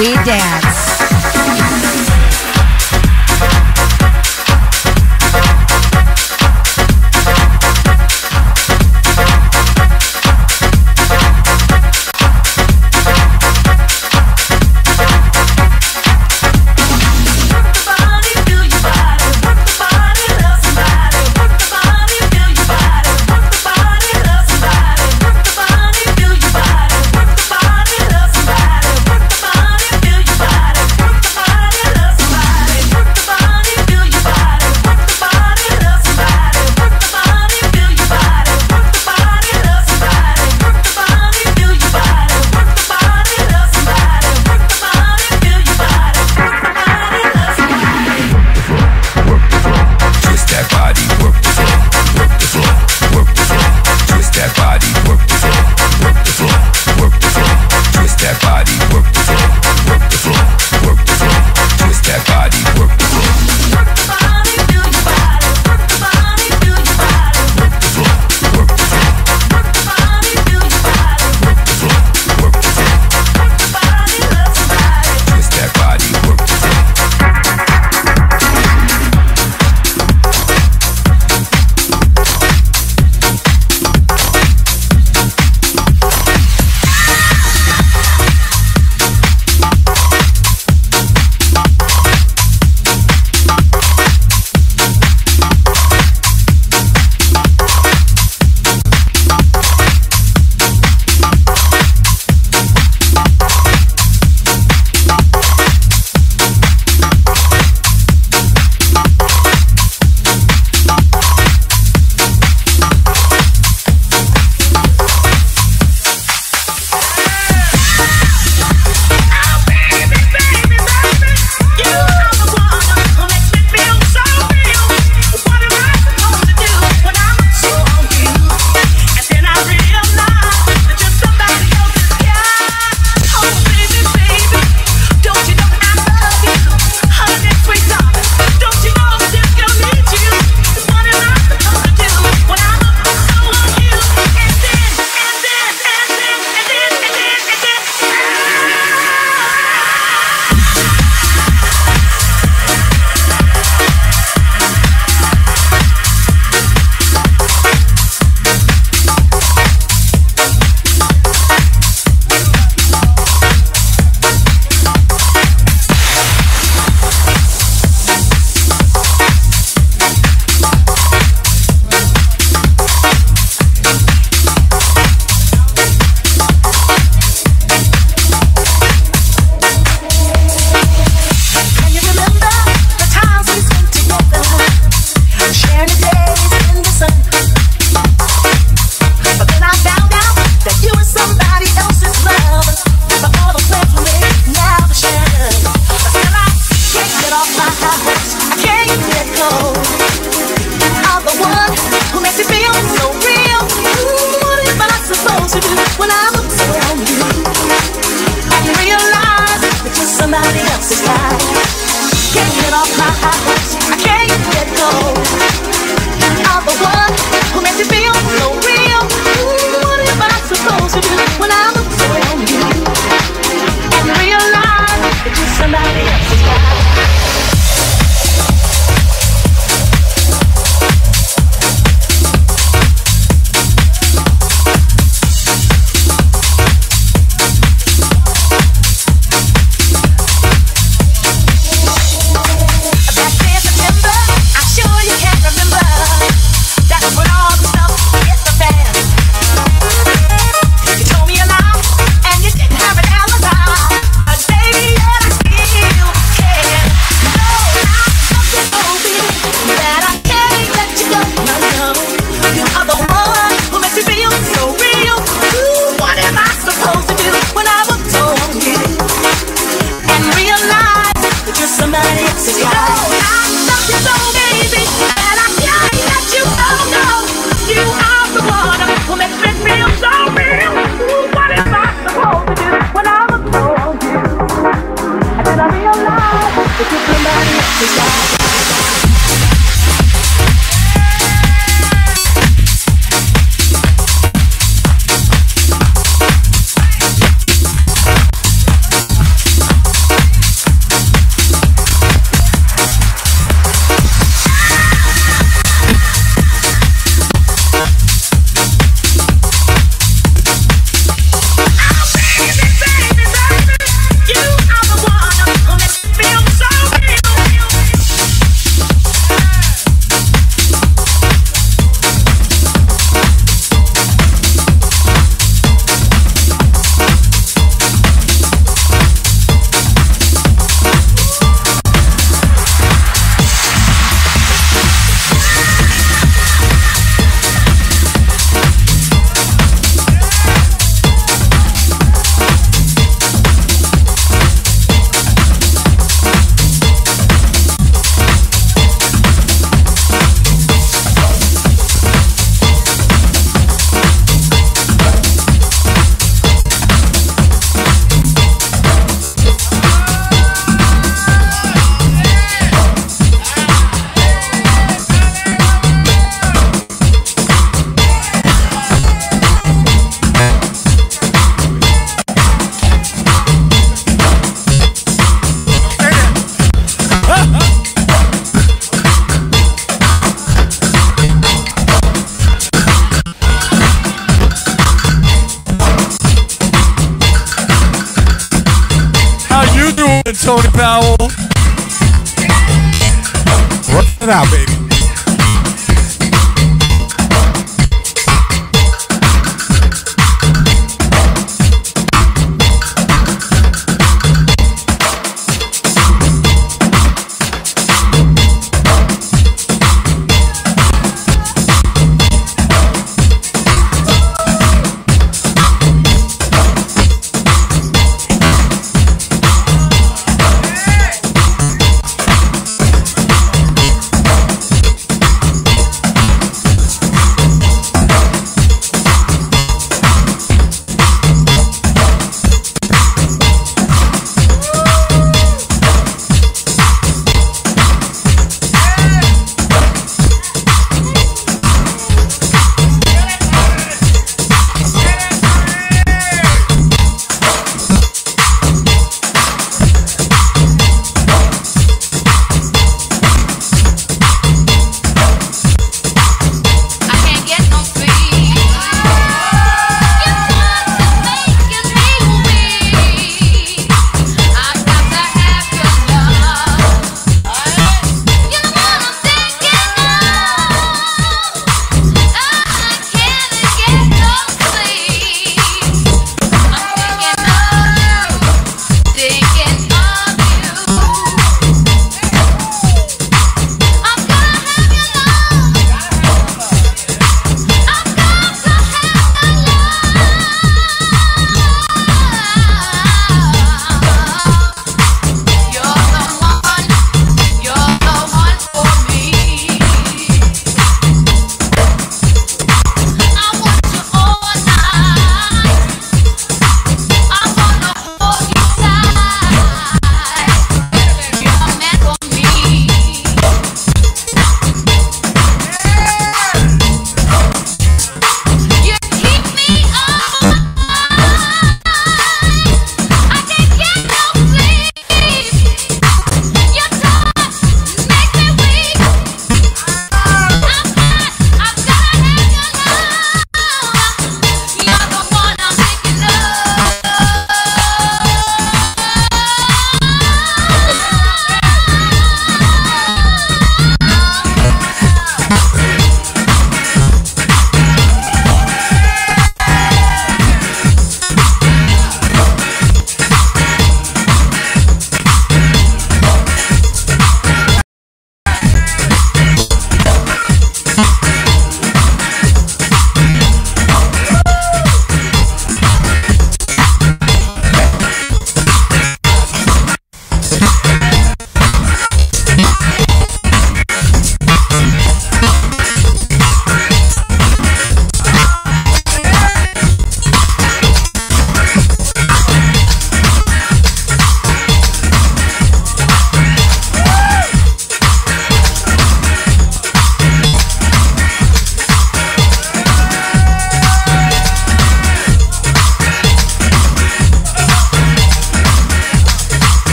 We Dance.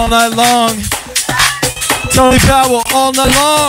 All night long. Tony Powell all night long.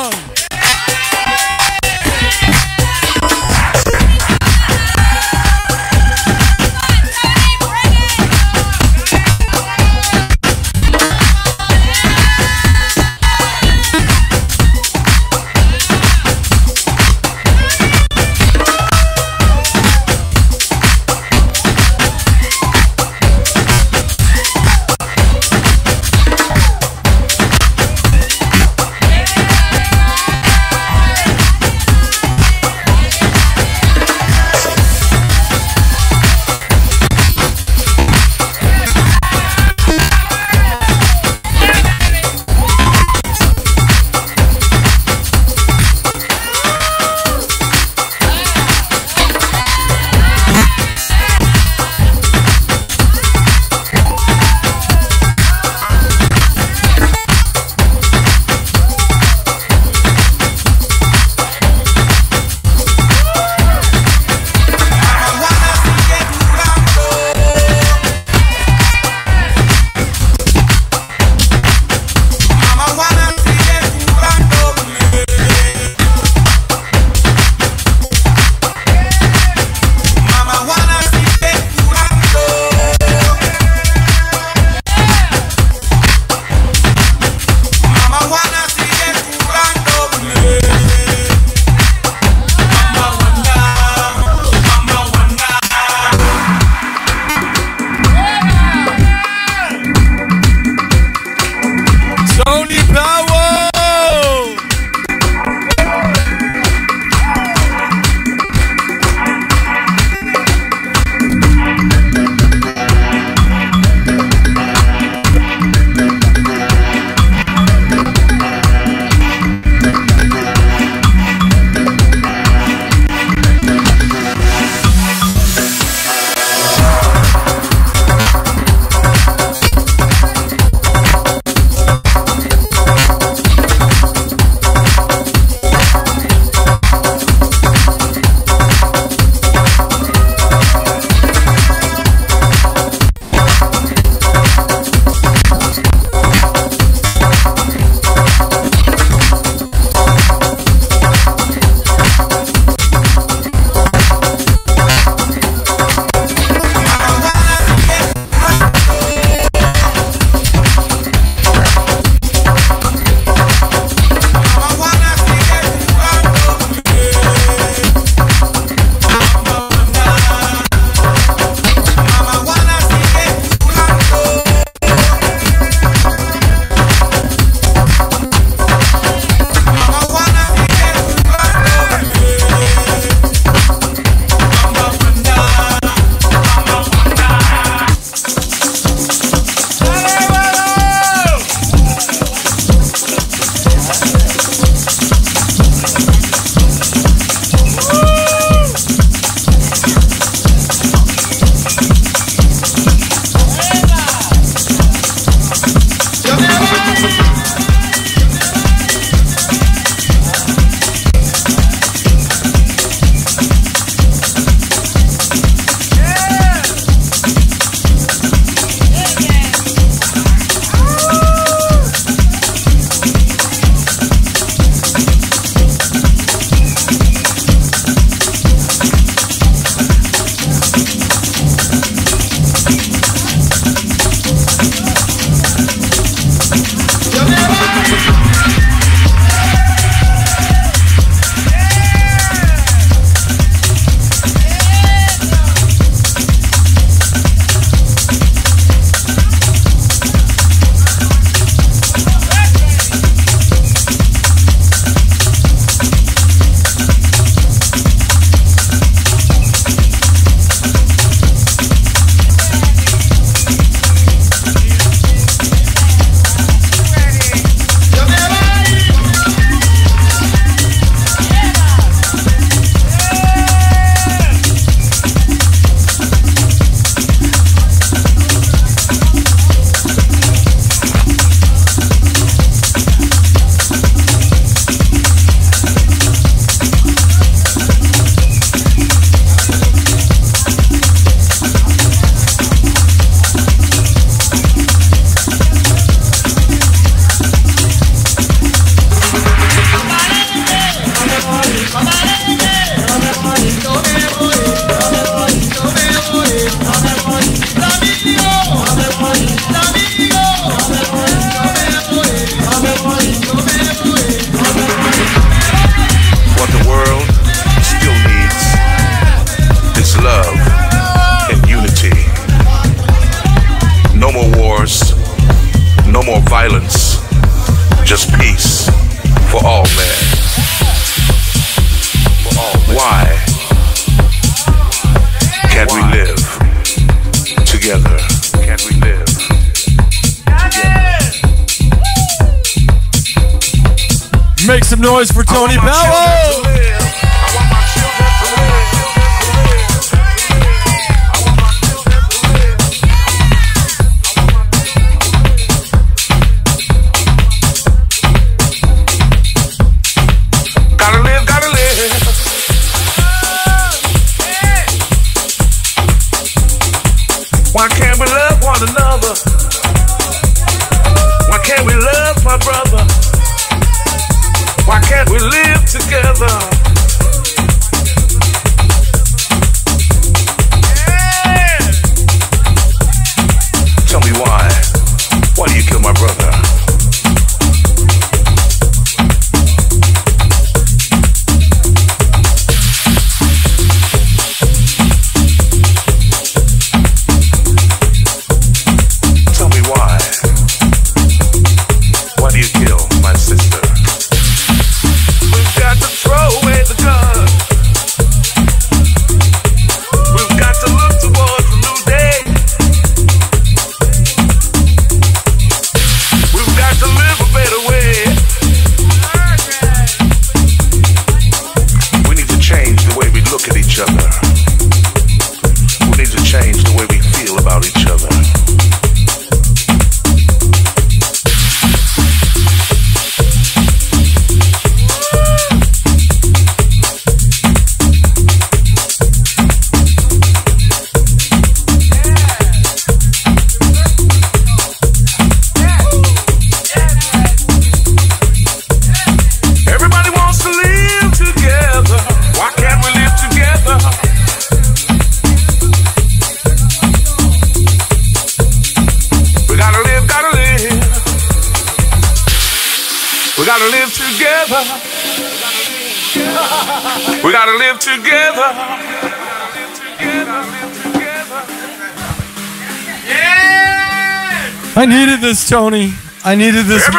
Needed this.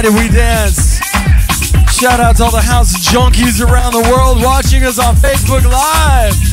and we dance. Shout out to all the house junkies around the world watching us on Facebook Live.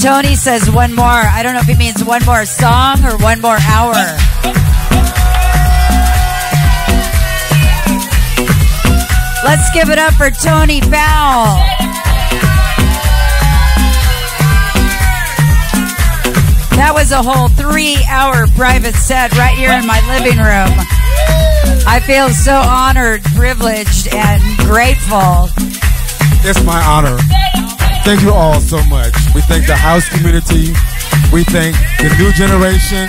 Tony says one more, I don't know if he means one more song or one more hour. Let's give it up for Tony Powell. That was a whole three hour private set right here in my living room. I feel so honored, privileged, and grateful. It's my honor. Thank you all so much. We thank the house community. We thank the new generation,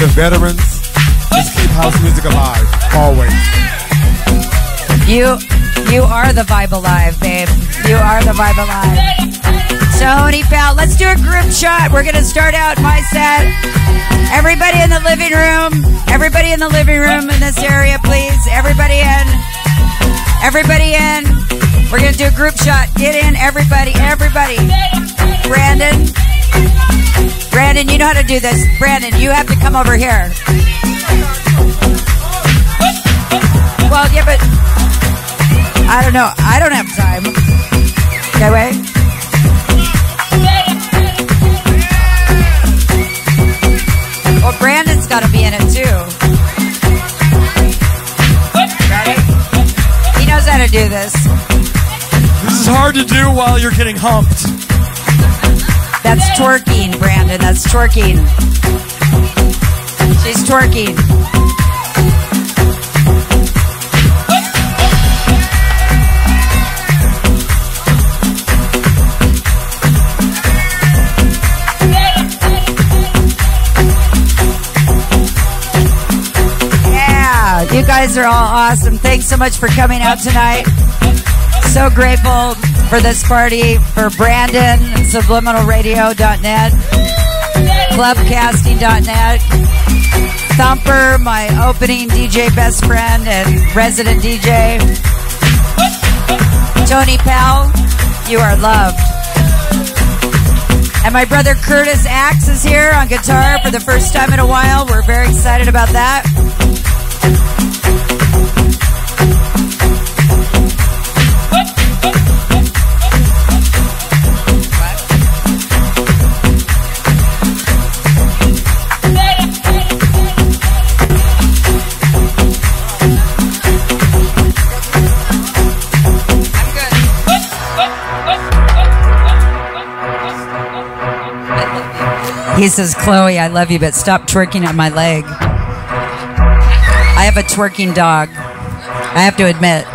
the veterans. Just keep house music alive, always. You you are the vibe alive, babe. You are the vibe alive. Tony Powell, let's do a group shot. We're gonna start out my set. Everybody in the living room. Everybody in the living room in this area, please. Everybody in. Everybody in. We're gonna do a group shot. Get in, everybody, everybody. Brandon. Brandon, you know how to do this. Brandon, you have to come over here. Well, yeah, but I don't know. I don't have time. Okay, wait. Well, Brandon's got to be in it too. Ready? He knows how to do this. This is hard to do while you're getting humped. That's twerking, Brandon. That's twerking. She's twerking. Yeah, you guys are all awesome. Thanks so much for coming out tonight. So grateful for this party, for Brandon, subliminalradio.net, clubcasting.net, Thumper, my opening DJ best friend and resident DJ, Tony Powell, you are loved. And my brother Curtis Axe is here on guitar for the first time in a while. We're very excited about that. He says, Chloe, I love you, but stop twerking on my leg. I have a twerking dog. I have to admit.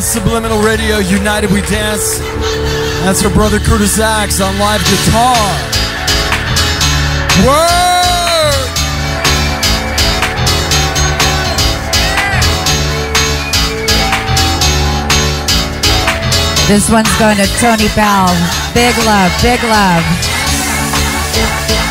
on Subliminal Radio, United We Dance. That's our brother Curtis Axe on live guitar. Word. This one's going to Tony Bell. Big love, big love.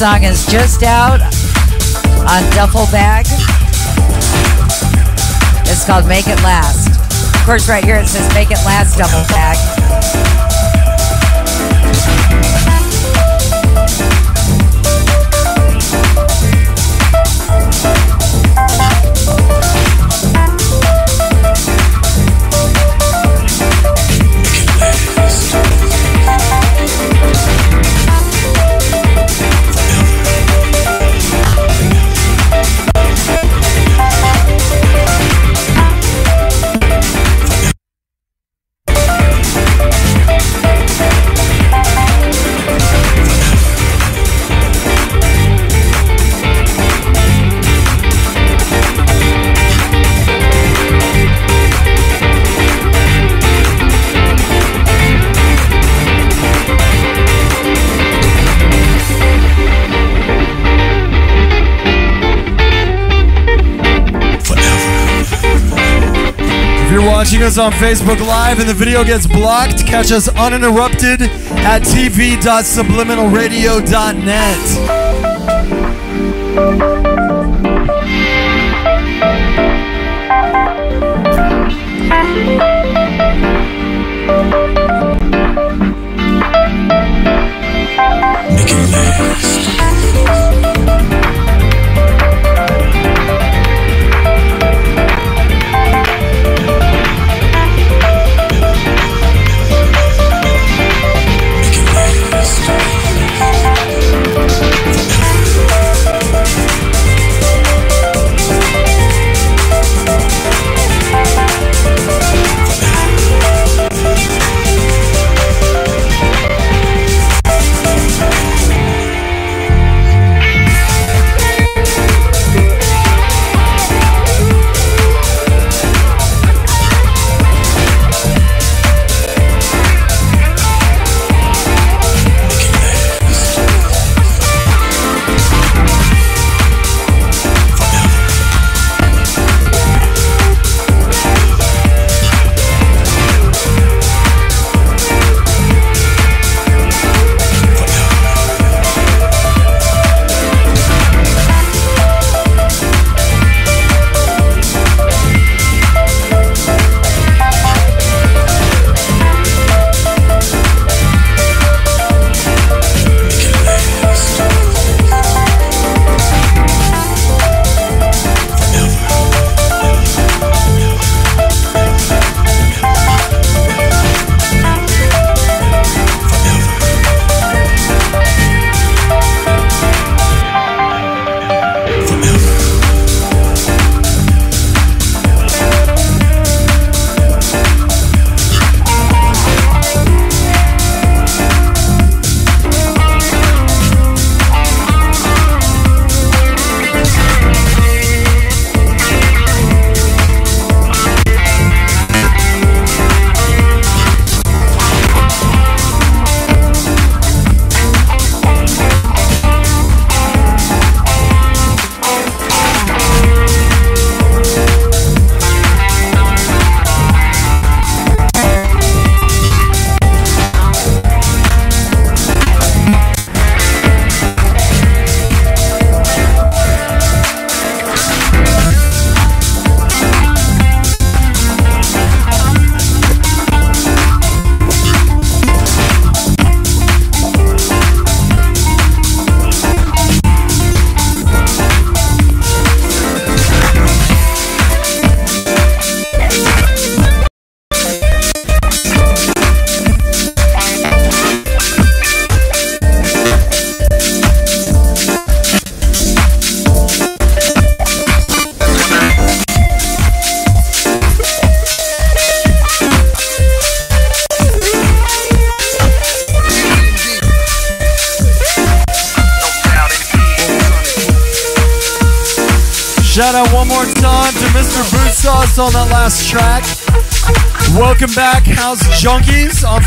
Song is just out on Duffel Bag. It's called Make It Last. Of course, right here it says Make It Last Duffel Bag. On Facebook Live and the video gets blocked, catch us uninterrupted at tv.subliminalradio.net.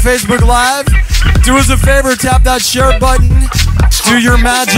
Facebook Live. Do us a favor, tap that share button. Do your magic.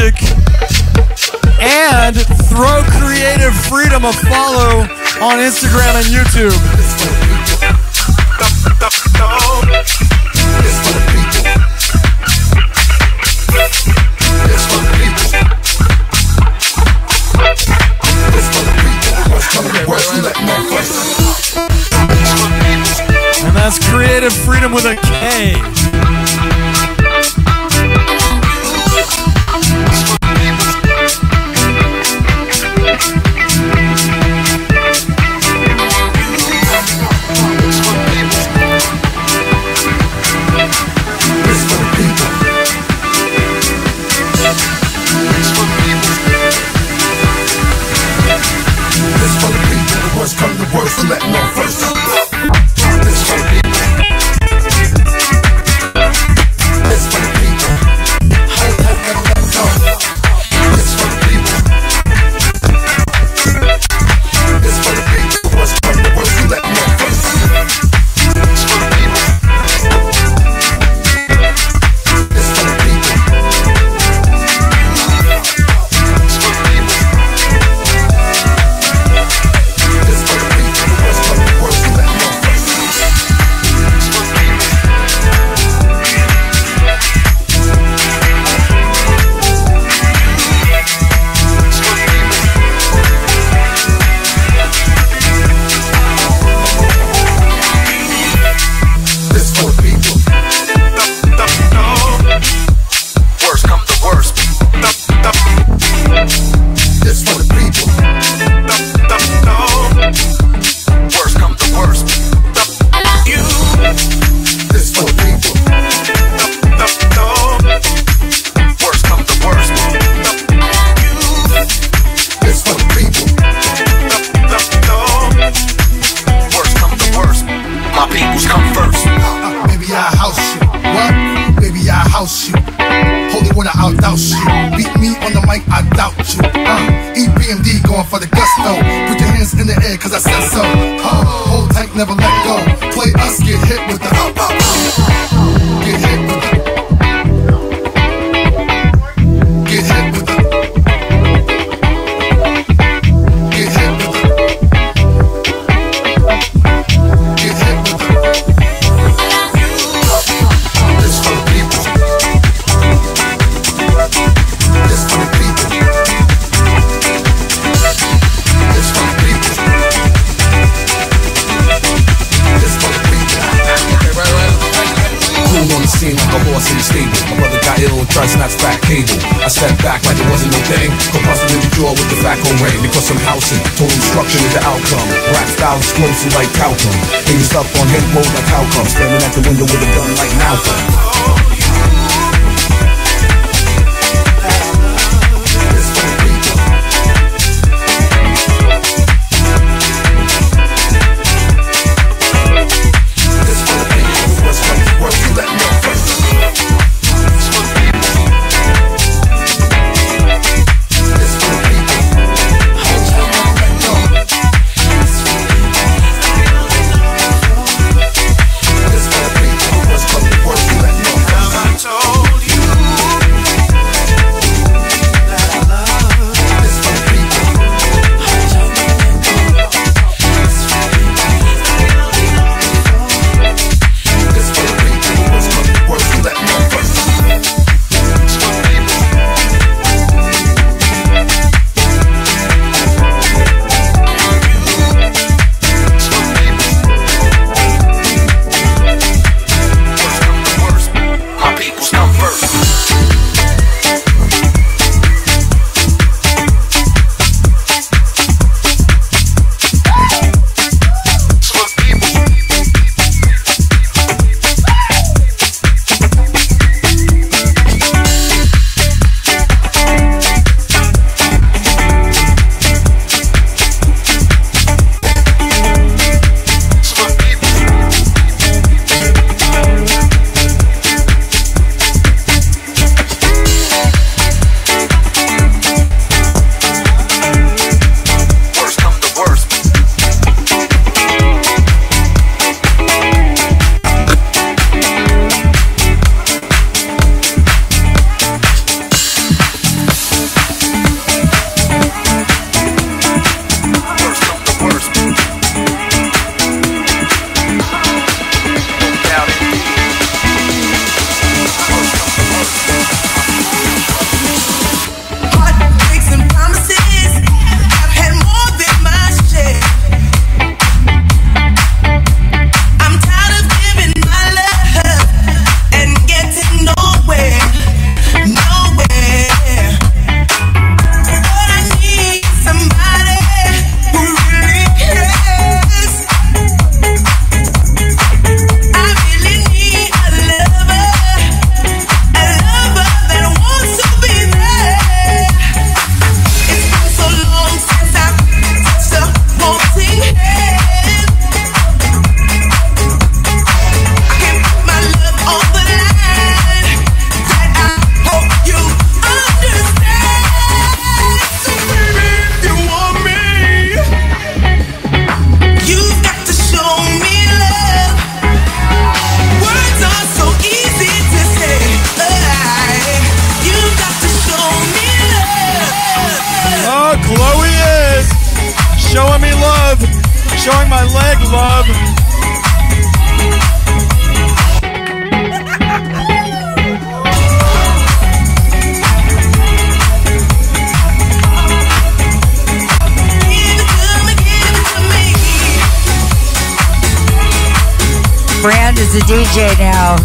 DJ now.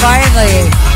Finally.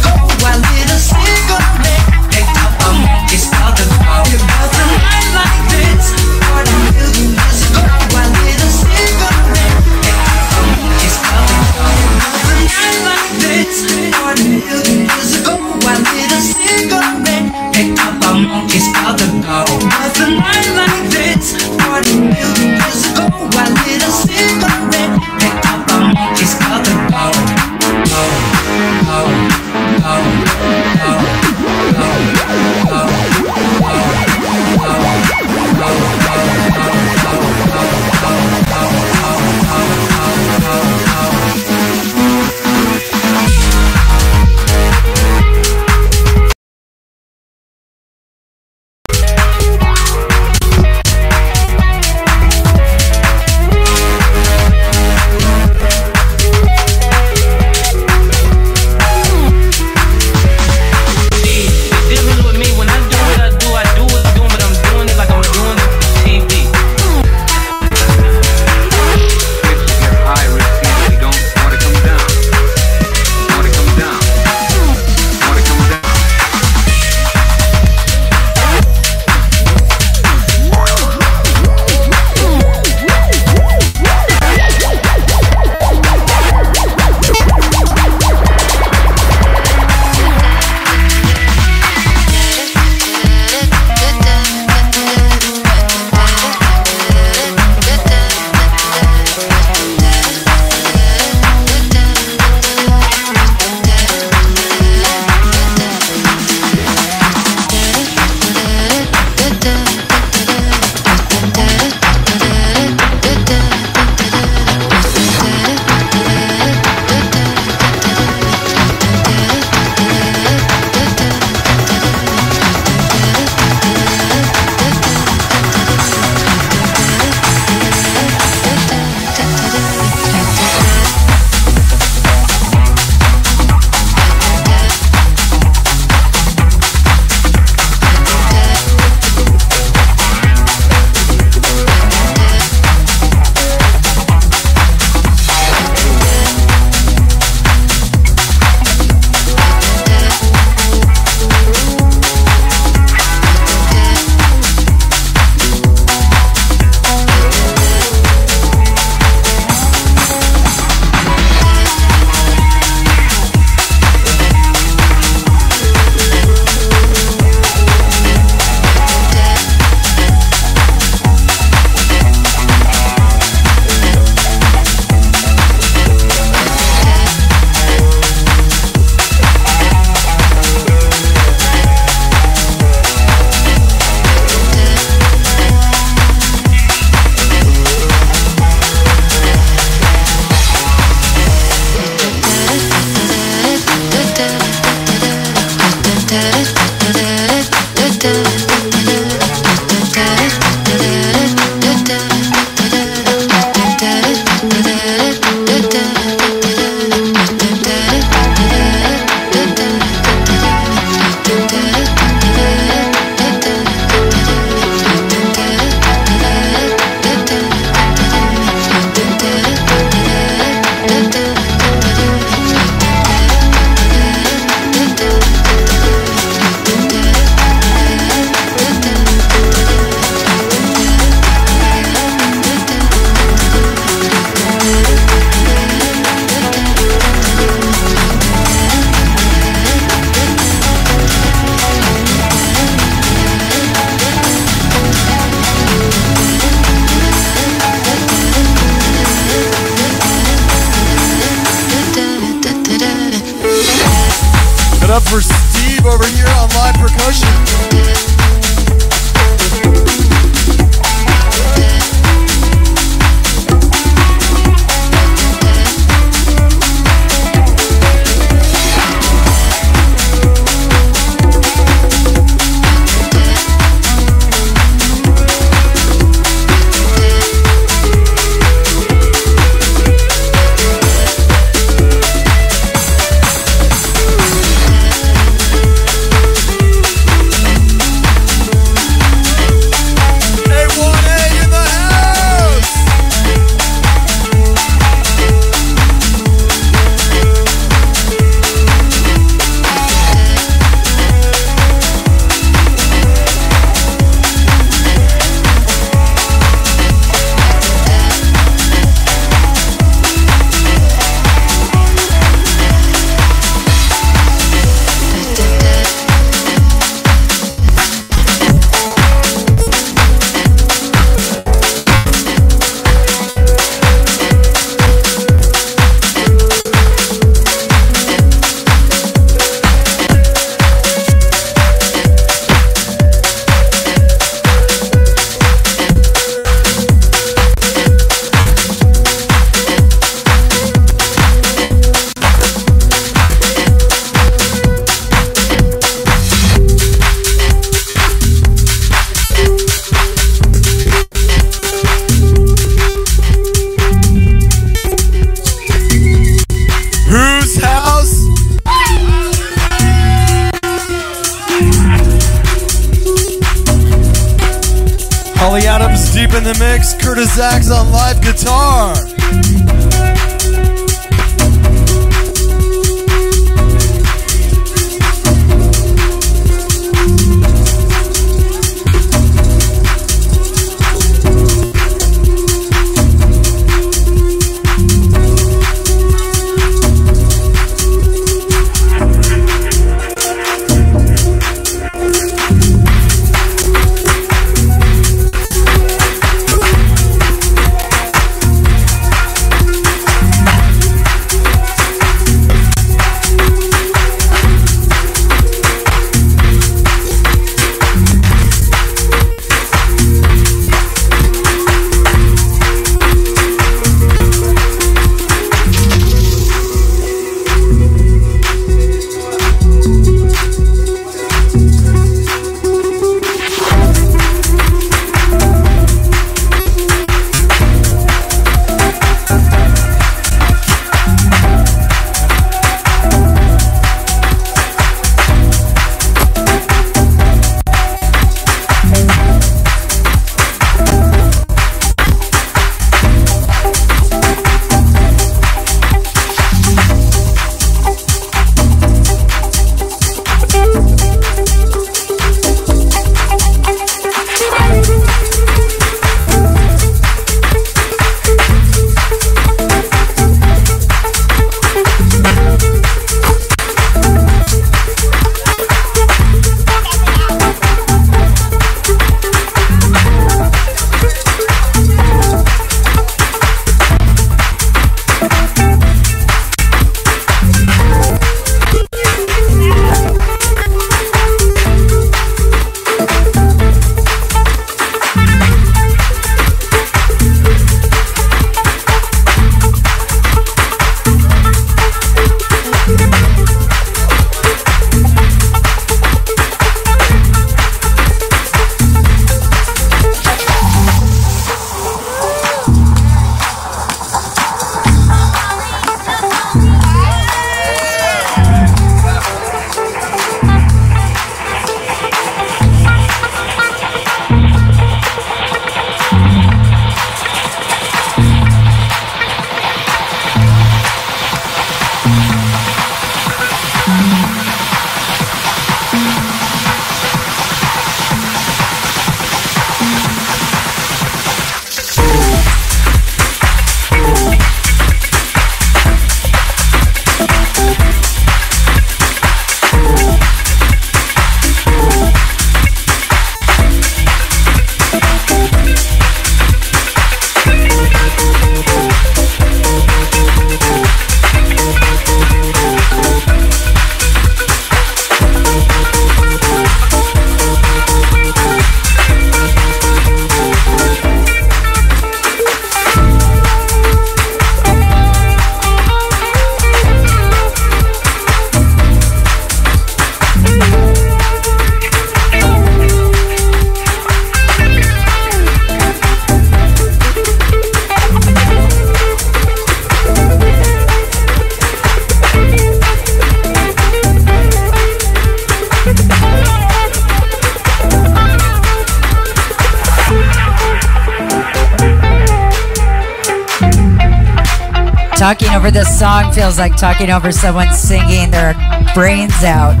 Like talking over someone singing their brains out.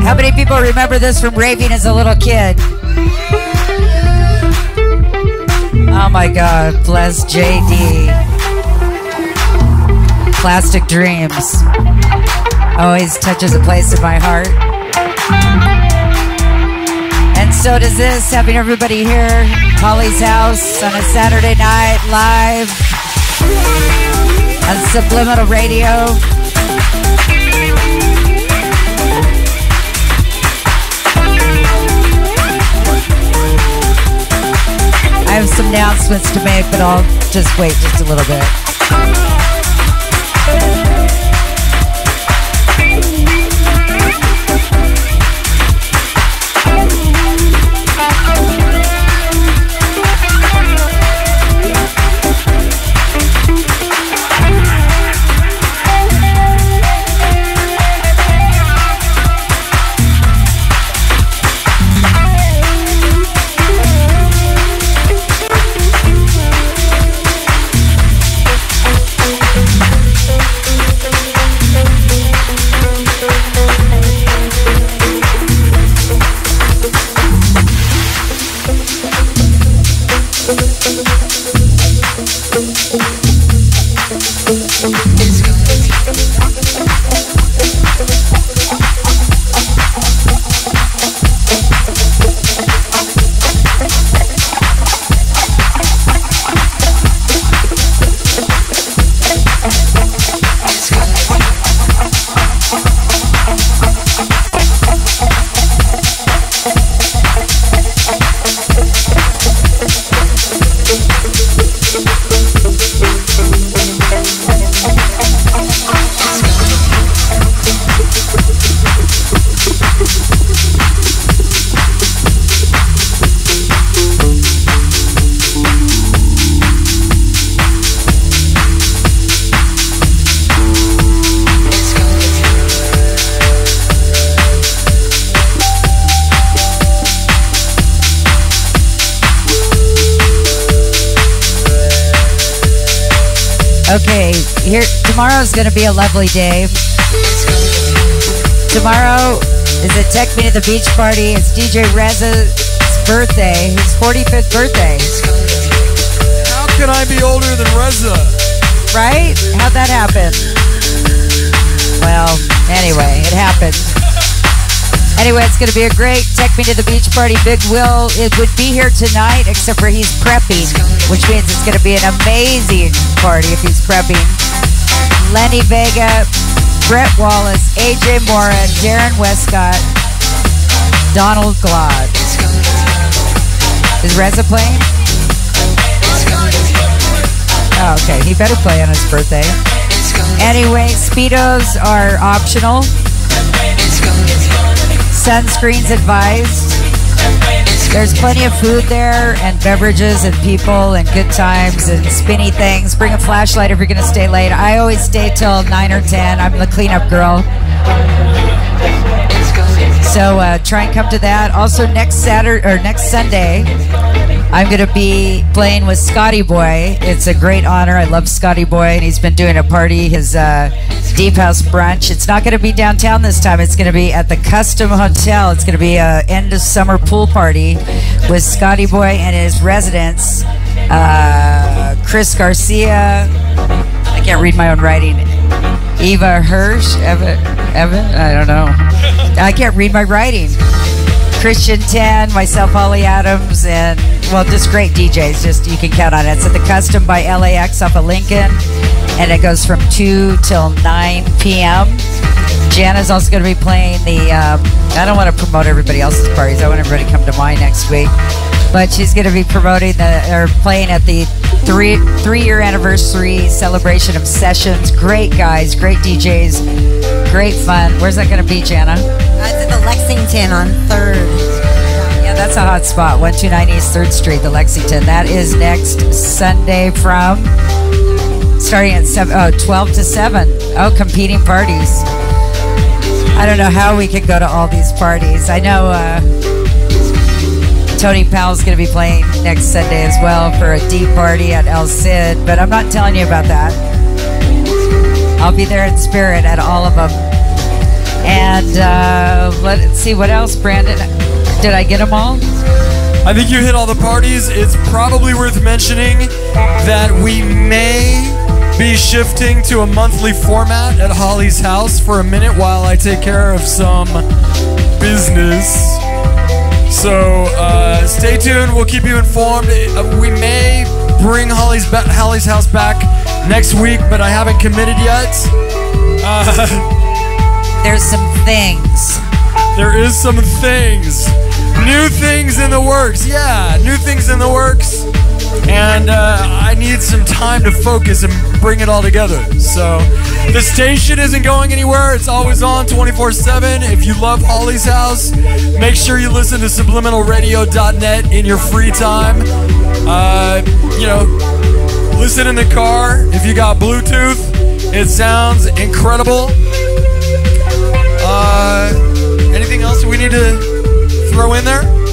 How many people remember this from raving as a little kid? Oh my God, bless Jaydee. Plastic Dreams. Always touches a place in my heart. And so does this, having everybody here, Holly's house on a Saturday night live on Subliminal Radio. I have some announcements to make, but I'll just wait just a little bit. Tomorrow's gonna be a lovely day. Tomorrow is a Tech Me to the Beach party. It's DJ Reza's birthday, his 45th birthday. How can I be older than Reza? Right? How'd that happen? Well, anyway, it happened. Anyway, it's going to be a great Tech Me to the Beach party. Big Will it would be here tonight, except for he's prepping, which means it's going to be an amazing party if he's prepping. Lenny Vega, Brett Wallace, AJ Mora, Darren Westcott, Donald Glaude. Is Reza playing? Oh, okay. He better play on his birthday. Anyway, Speedos are optional. Sunscreens advised. There's plenty of food there and beverages and people and good times and spinny things. Bring a flashlight if you're going to stay late. I always stay till 9 or 10. I'm the cleanup girl. So uh, try and come to that. Also, next Saturday or next Sunday, I'm going to be playing with Scotty Boy. It's a great honor. I love Scotty Boy, and he's been doing a party, his uh, Deep House brunch. It's not going to be downtown this time. It's going to be at the Custom Hotel. It's going to be a end of summer pool party with Scotty Boy and his residents, uh, Chris Garcia. I can't read my own writing. Eva Hirsch, Eva, Evan. I don't know. I can't read my writing. Christian Tan, myself, Holly Adams, and well, just great DJs. Just you can count on it. It's at the Custom by LAX off of Lincoln, and it goes from two till nine p.m. Jana's also going to be playing the. Um, I don't want to promote everybody else's parties. I want everybody to come to mine next week, but she's going to be promoting the or playing at the three three year anniversary celebration of sessions. Great guys, great DJs, great fun. Where's that going to be, Jana? Uh, it's at the Lexington on 3rd. Yeah, that's a hot spot. 129 East 3rd Street, the Lexington. That is next Sunday from starting at seven, oh, 12 to 7. Oh, competing parties. I don't know how we could go to all these parties. I know uh, Tony Powell's going to be playing next Sunday as well for a deep party at El Cid, but I'm not telling you about that. I'll be there in spirit at all of them. And uh, let's see what else, Brandon. Did I get them all? I think you hit all the parties. It's probably worth mentioning that we may be shifting to a monthly format at Holly's house for a minute while I take care of some business. So uh, stay tuned. We'll keep you informed. Uh, we may bring Holly's ba- Holly's house back next week, but I haven't committed yet. Uh, [laughs] There's some things. There is some things. New things in the works. Yeah, new things in the works. And uh, I need some time to focus and bring it all together. So the station isn't going anywhere. It's always on 24 7. If you love Holly's House, make sure you listen to subliminalradio.net in your free time. Uh, you know, listen in the car. If you got Bluetooth, it sounds incredible. Uh, anything else we need to throw in there?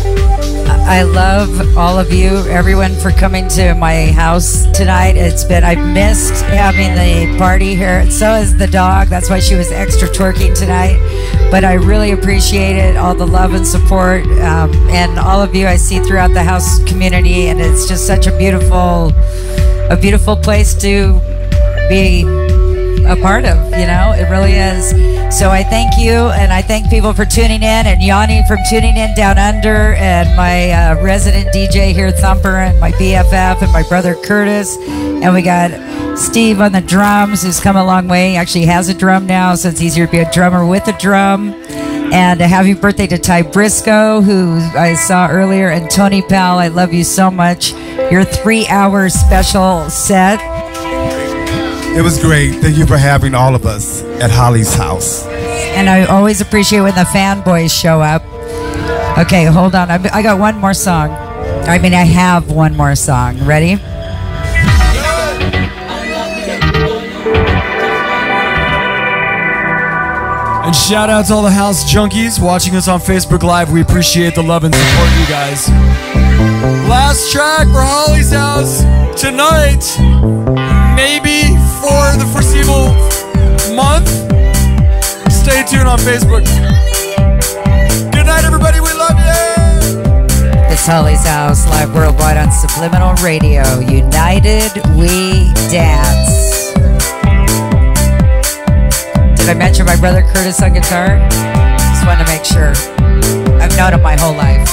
I love all of you, everyone, for coming to my house tonight. It's been, I've missed having the party here. So has the dog. That's why she was extra twerking tonight. But I really appreciate it, all the love and support, um, and all of you I see throughout the house community. And it's just such a beautiful, a beautiful place to be a part of. You know, it really is. So I thank you, and I thank people for tuning in, and Yanni from tuning in down under, and my uh, resident DJ here, Thumper, and my BFF, and my brother Curtis, and we got Steve on the drums, who's come a long way. He actually has a drum now, so it's easier to be a drummer with a drum. And a happy birthday to Ty Briscoe, who I saw earlier, and Tony Powell. I love you so much. Your three-hour special set. It was great. Thank you for having all of us at Holly's house. And I always appreciate when the fanboys show up. Okay, hold on. I, I got one more song. I mean, I have one more song. Ready? And shout out to all the house junkies watching us on Facebook Live. We appreciate the love and support, you guys. Last track for Holly's house tonight, maybe for the foreseeable month. Stay tuned on Facebook. Good night, everybody. We love you. It's Holly's House, live worldwide on Subliminal Radio. United We Dance. Did I mention my brother Curtis on guitar? Just wanted to make sure. I've known him my whole life.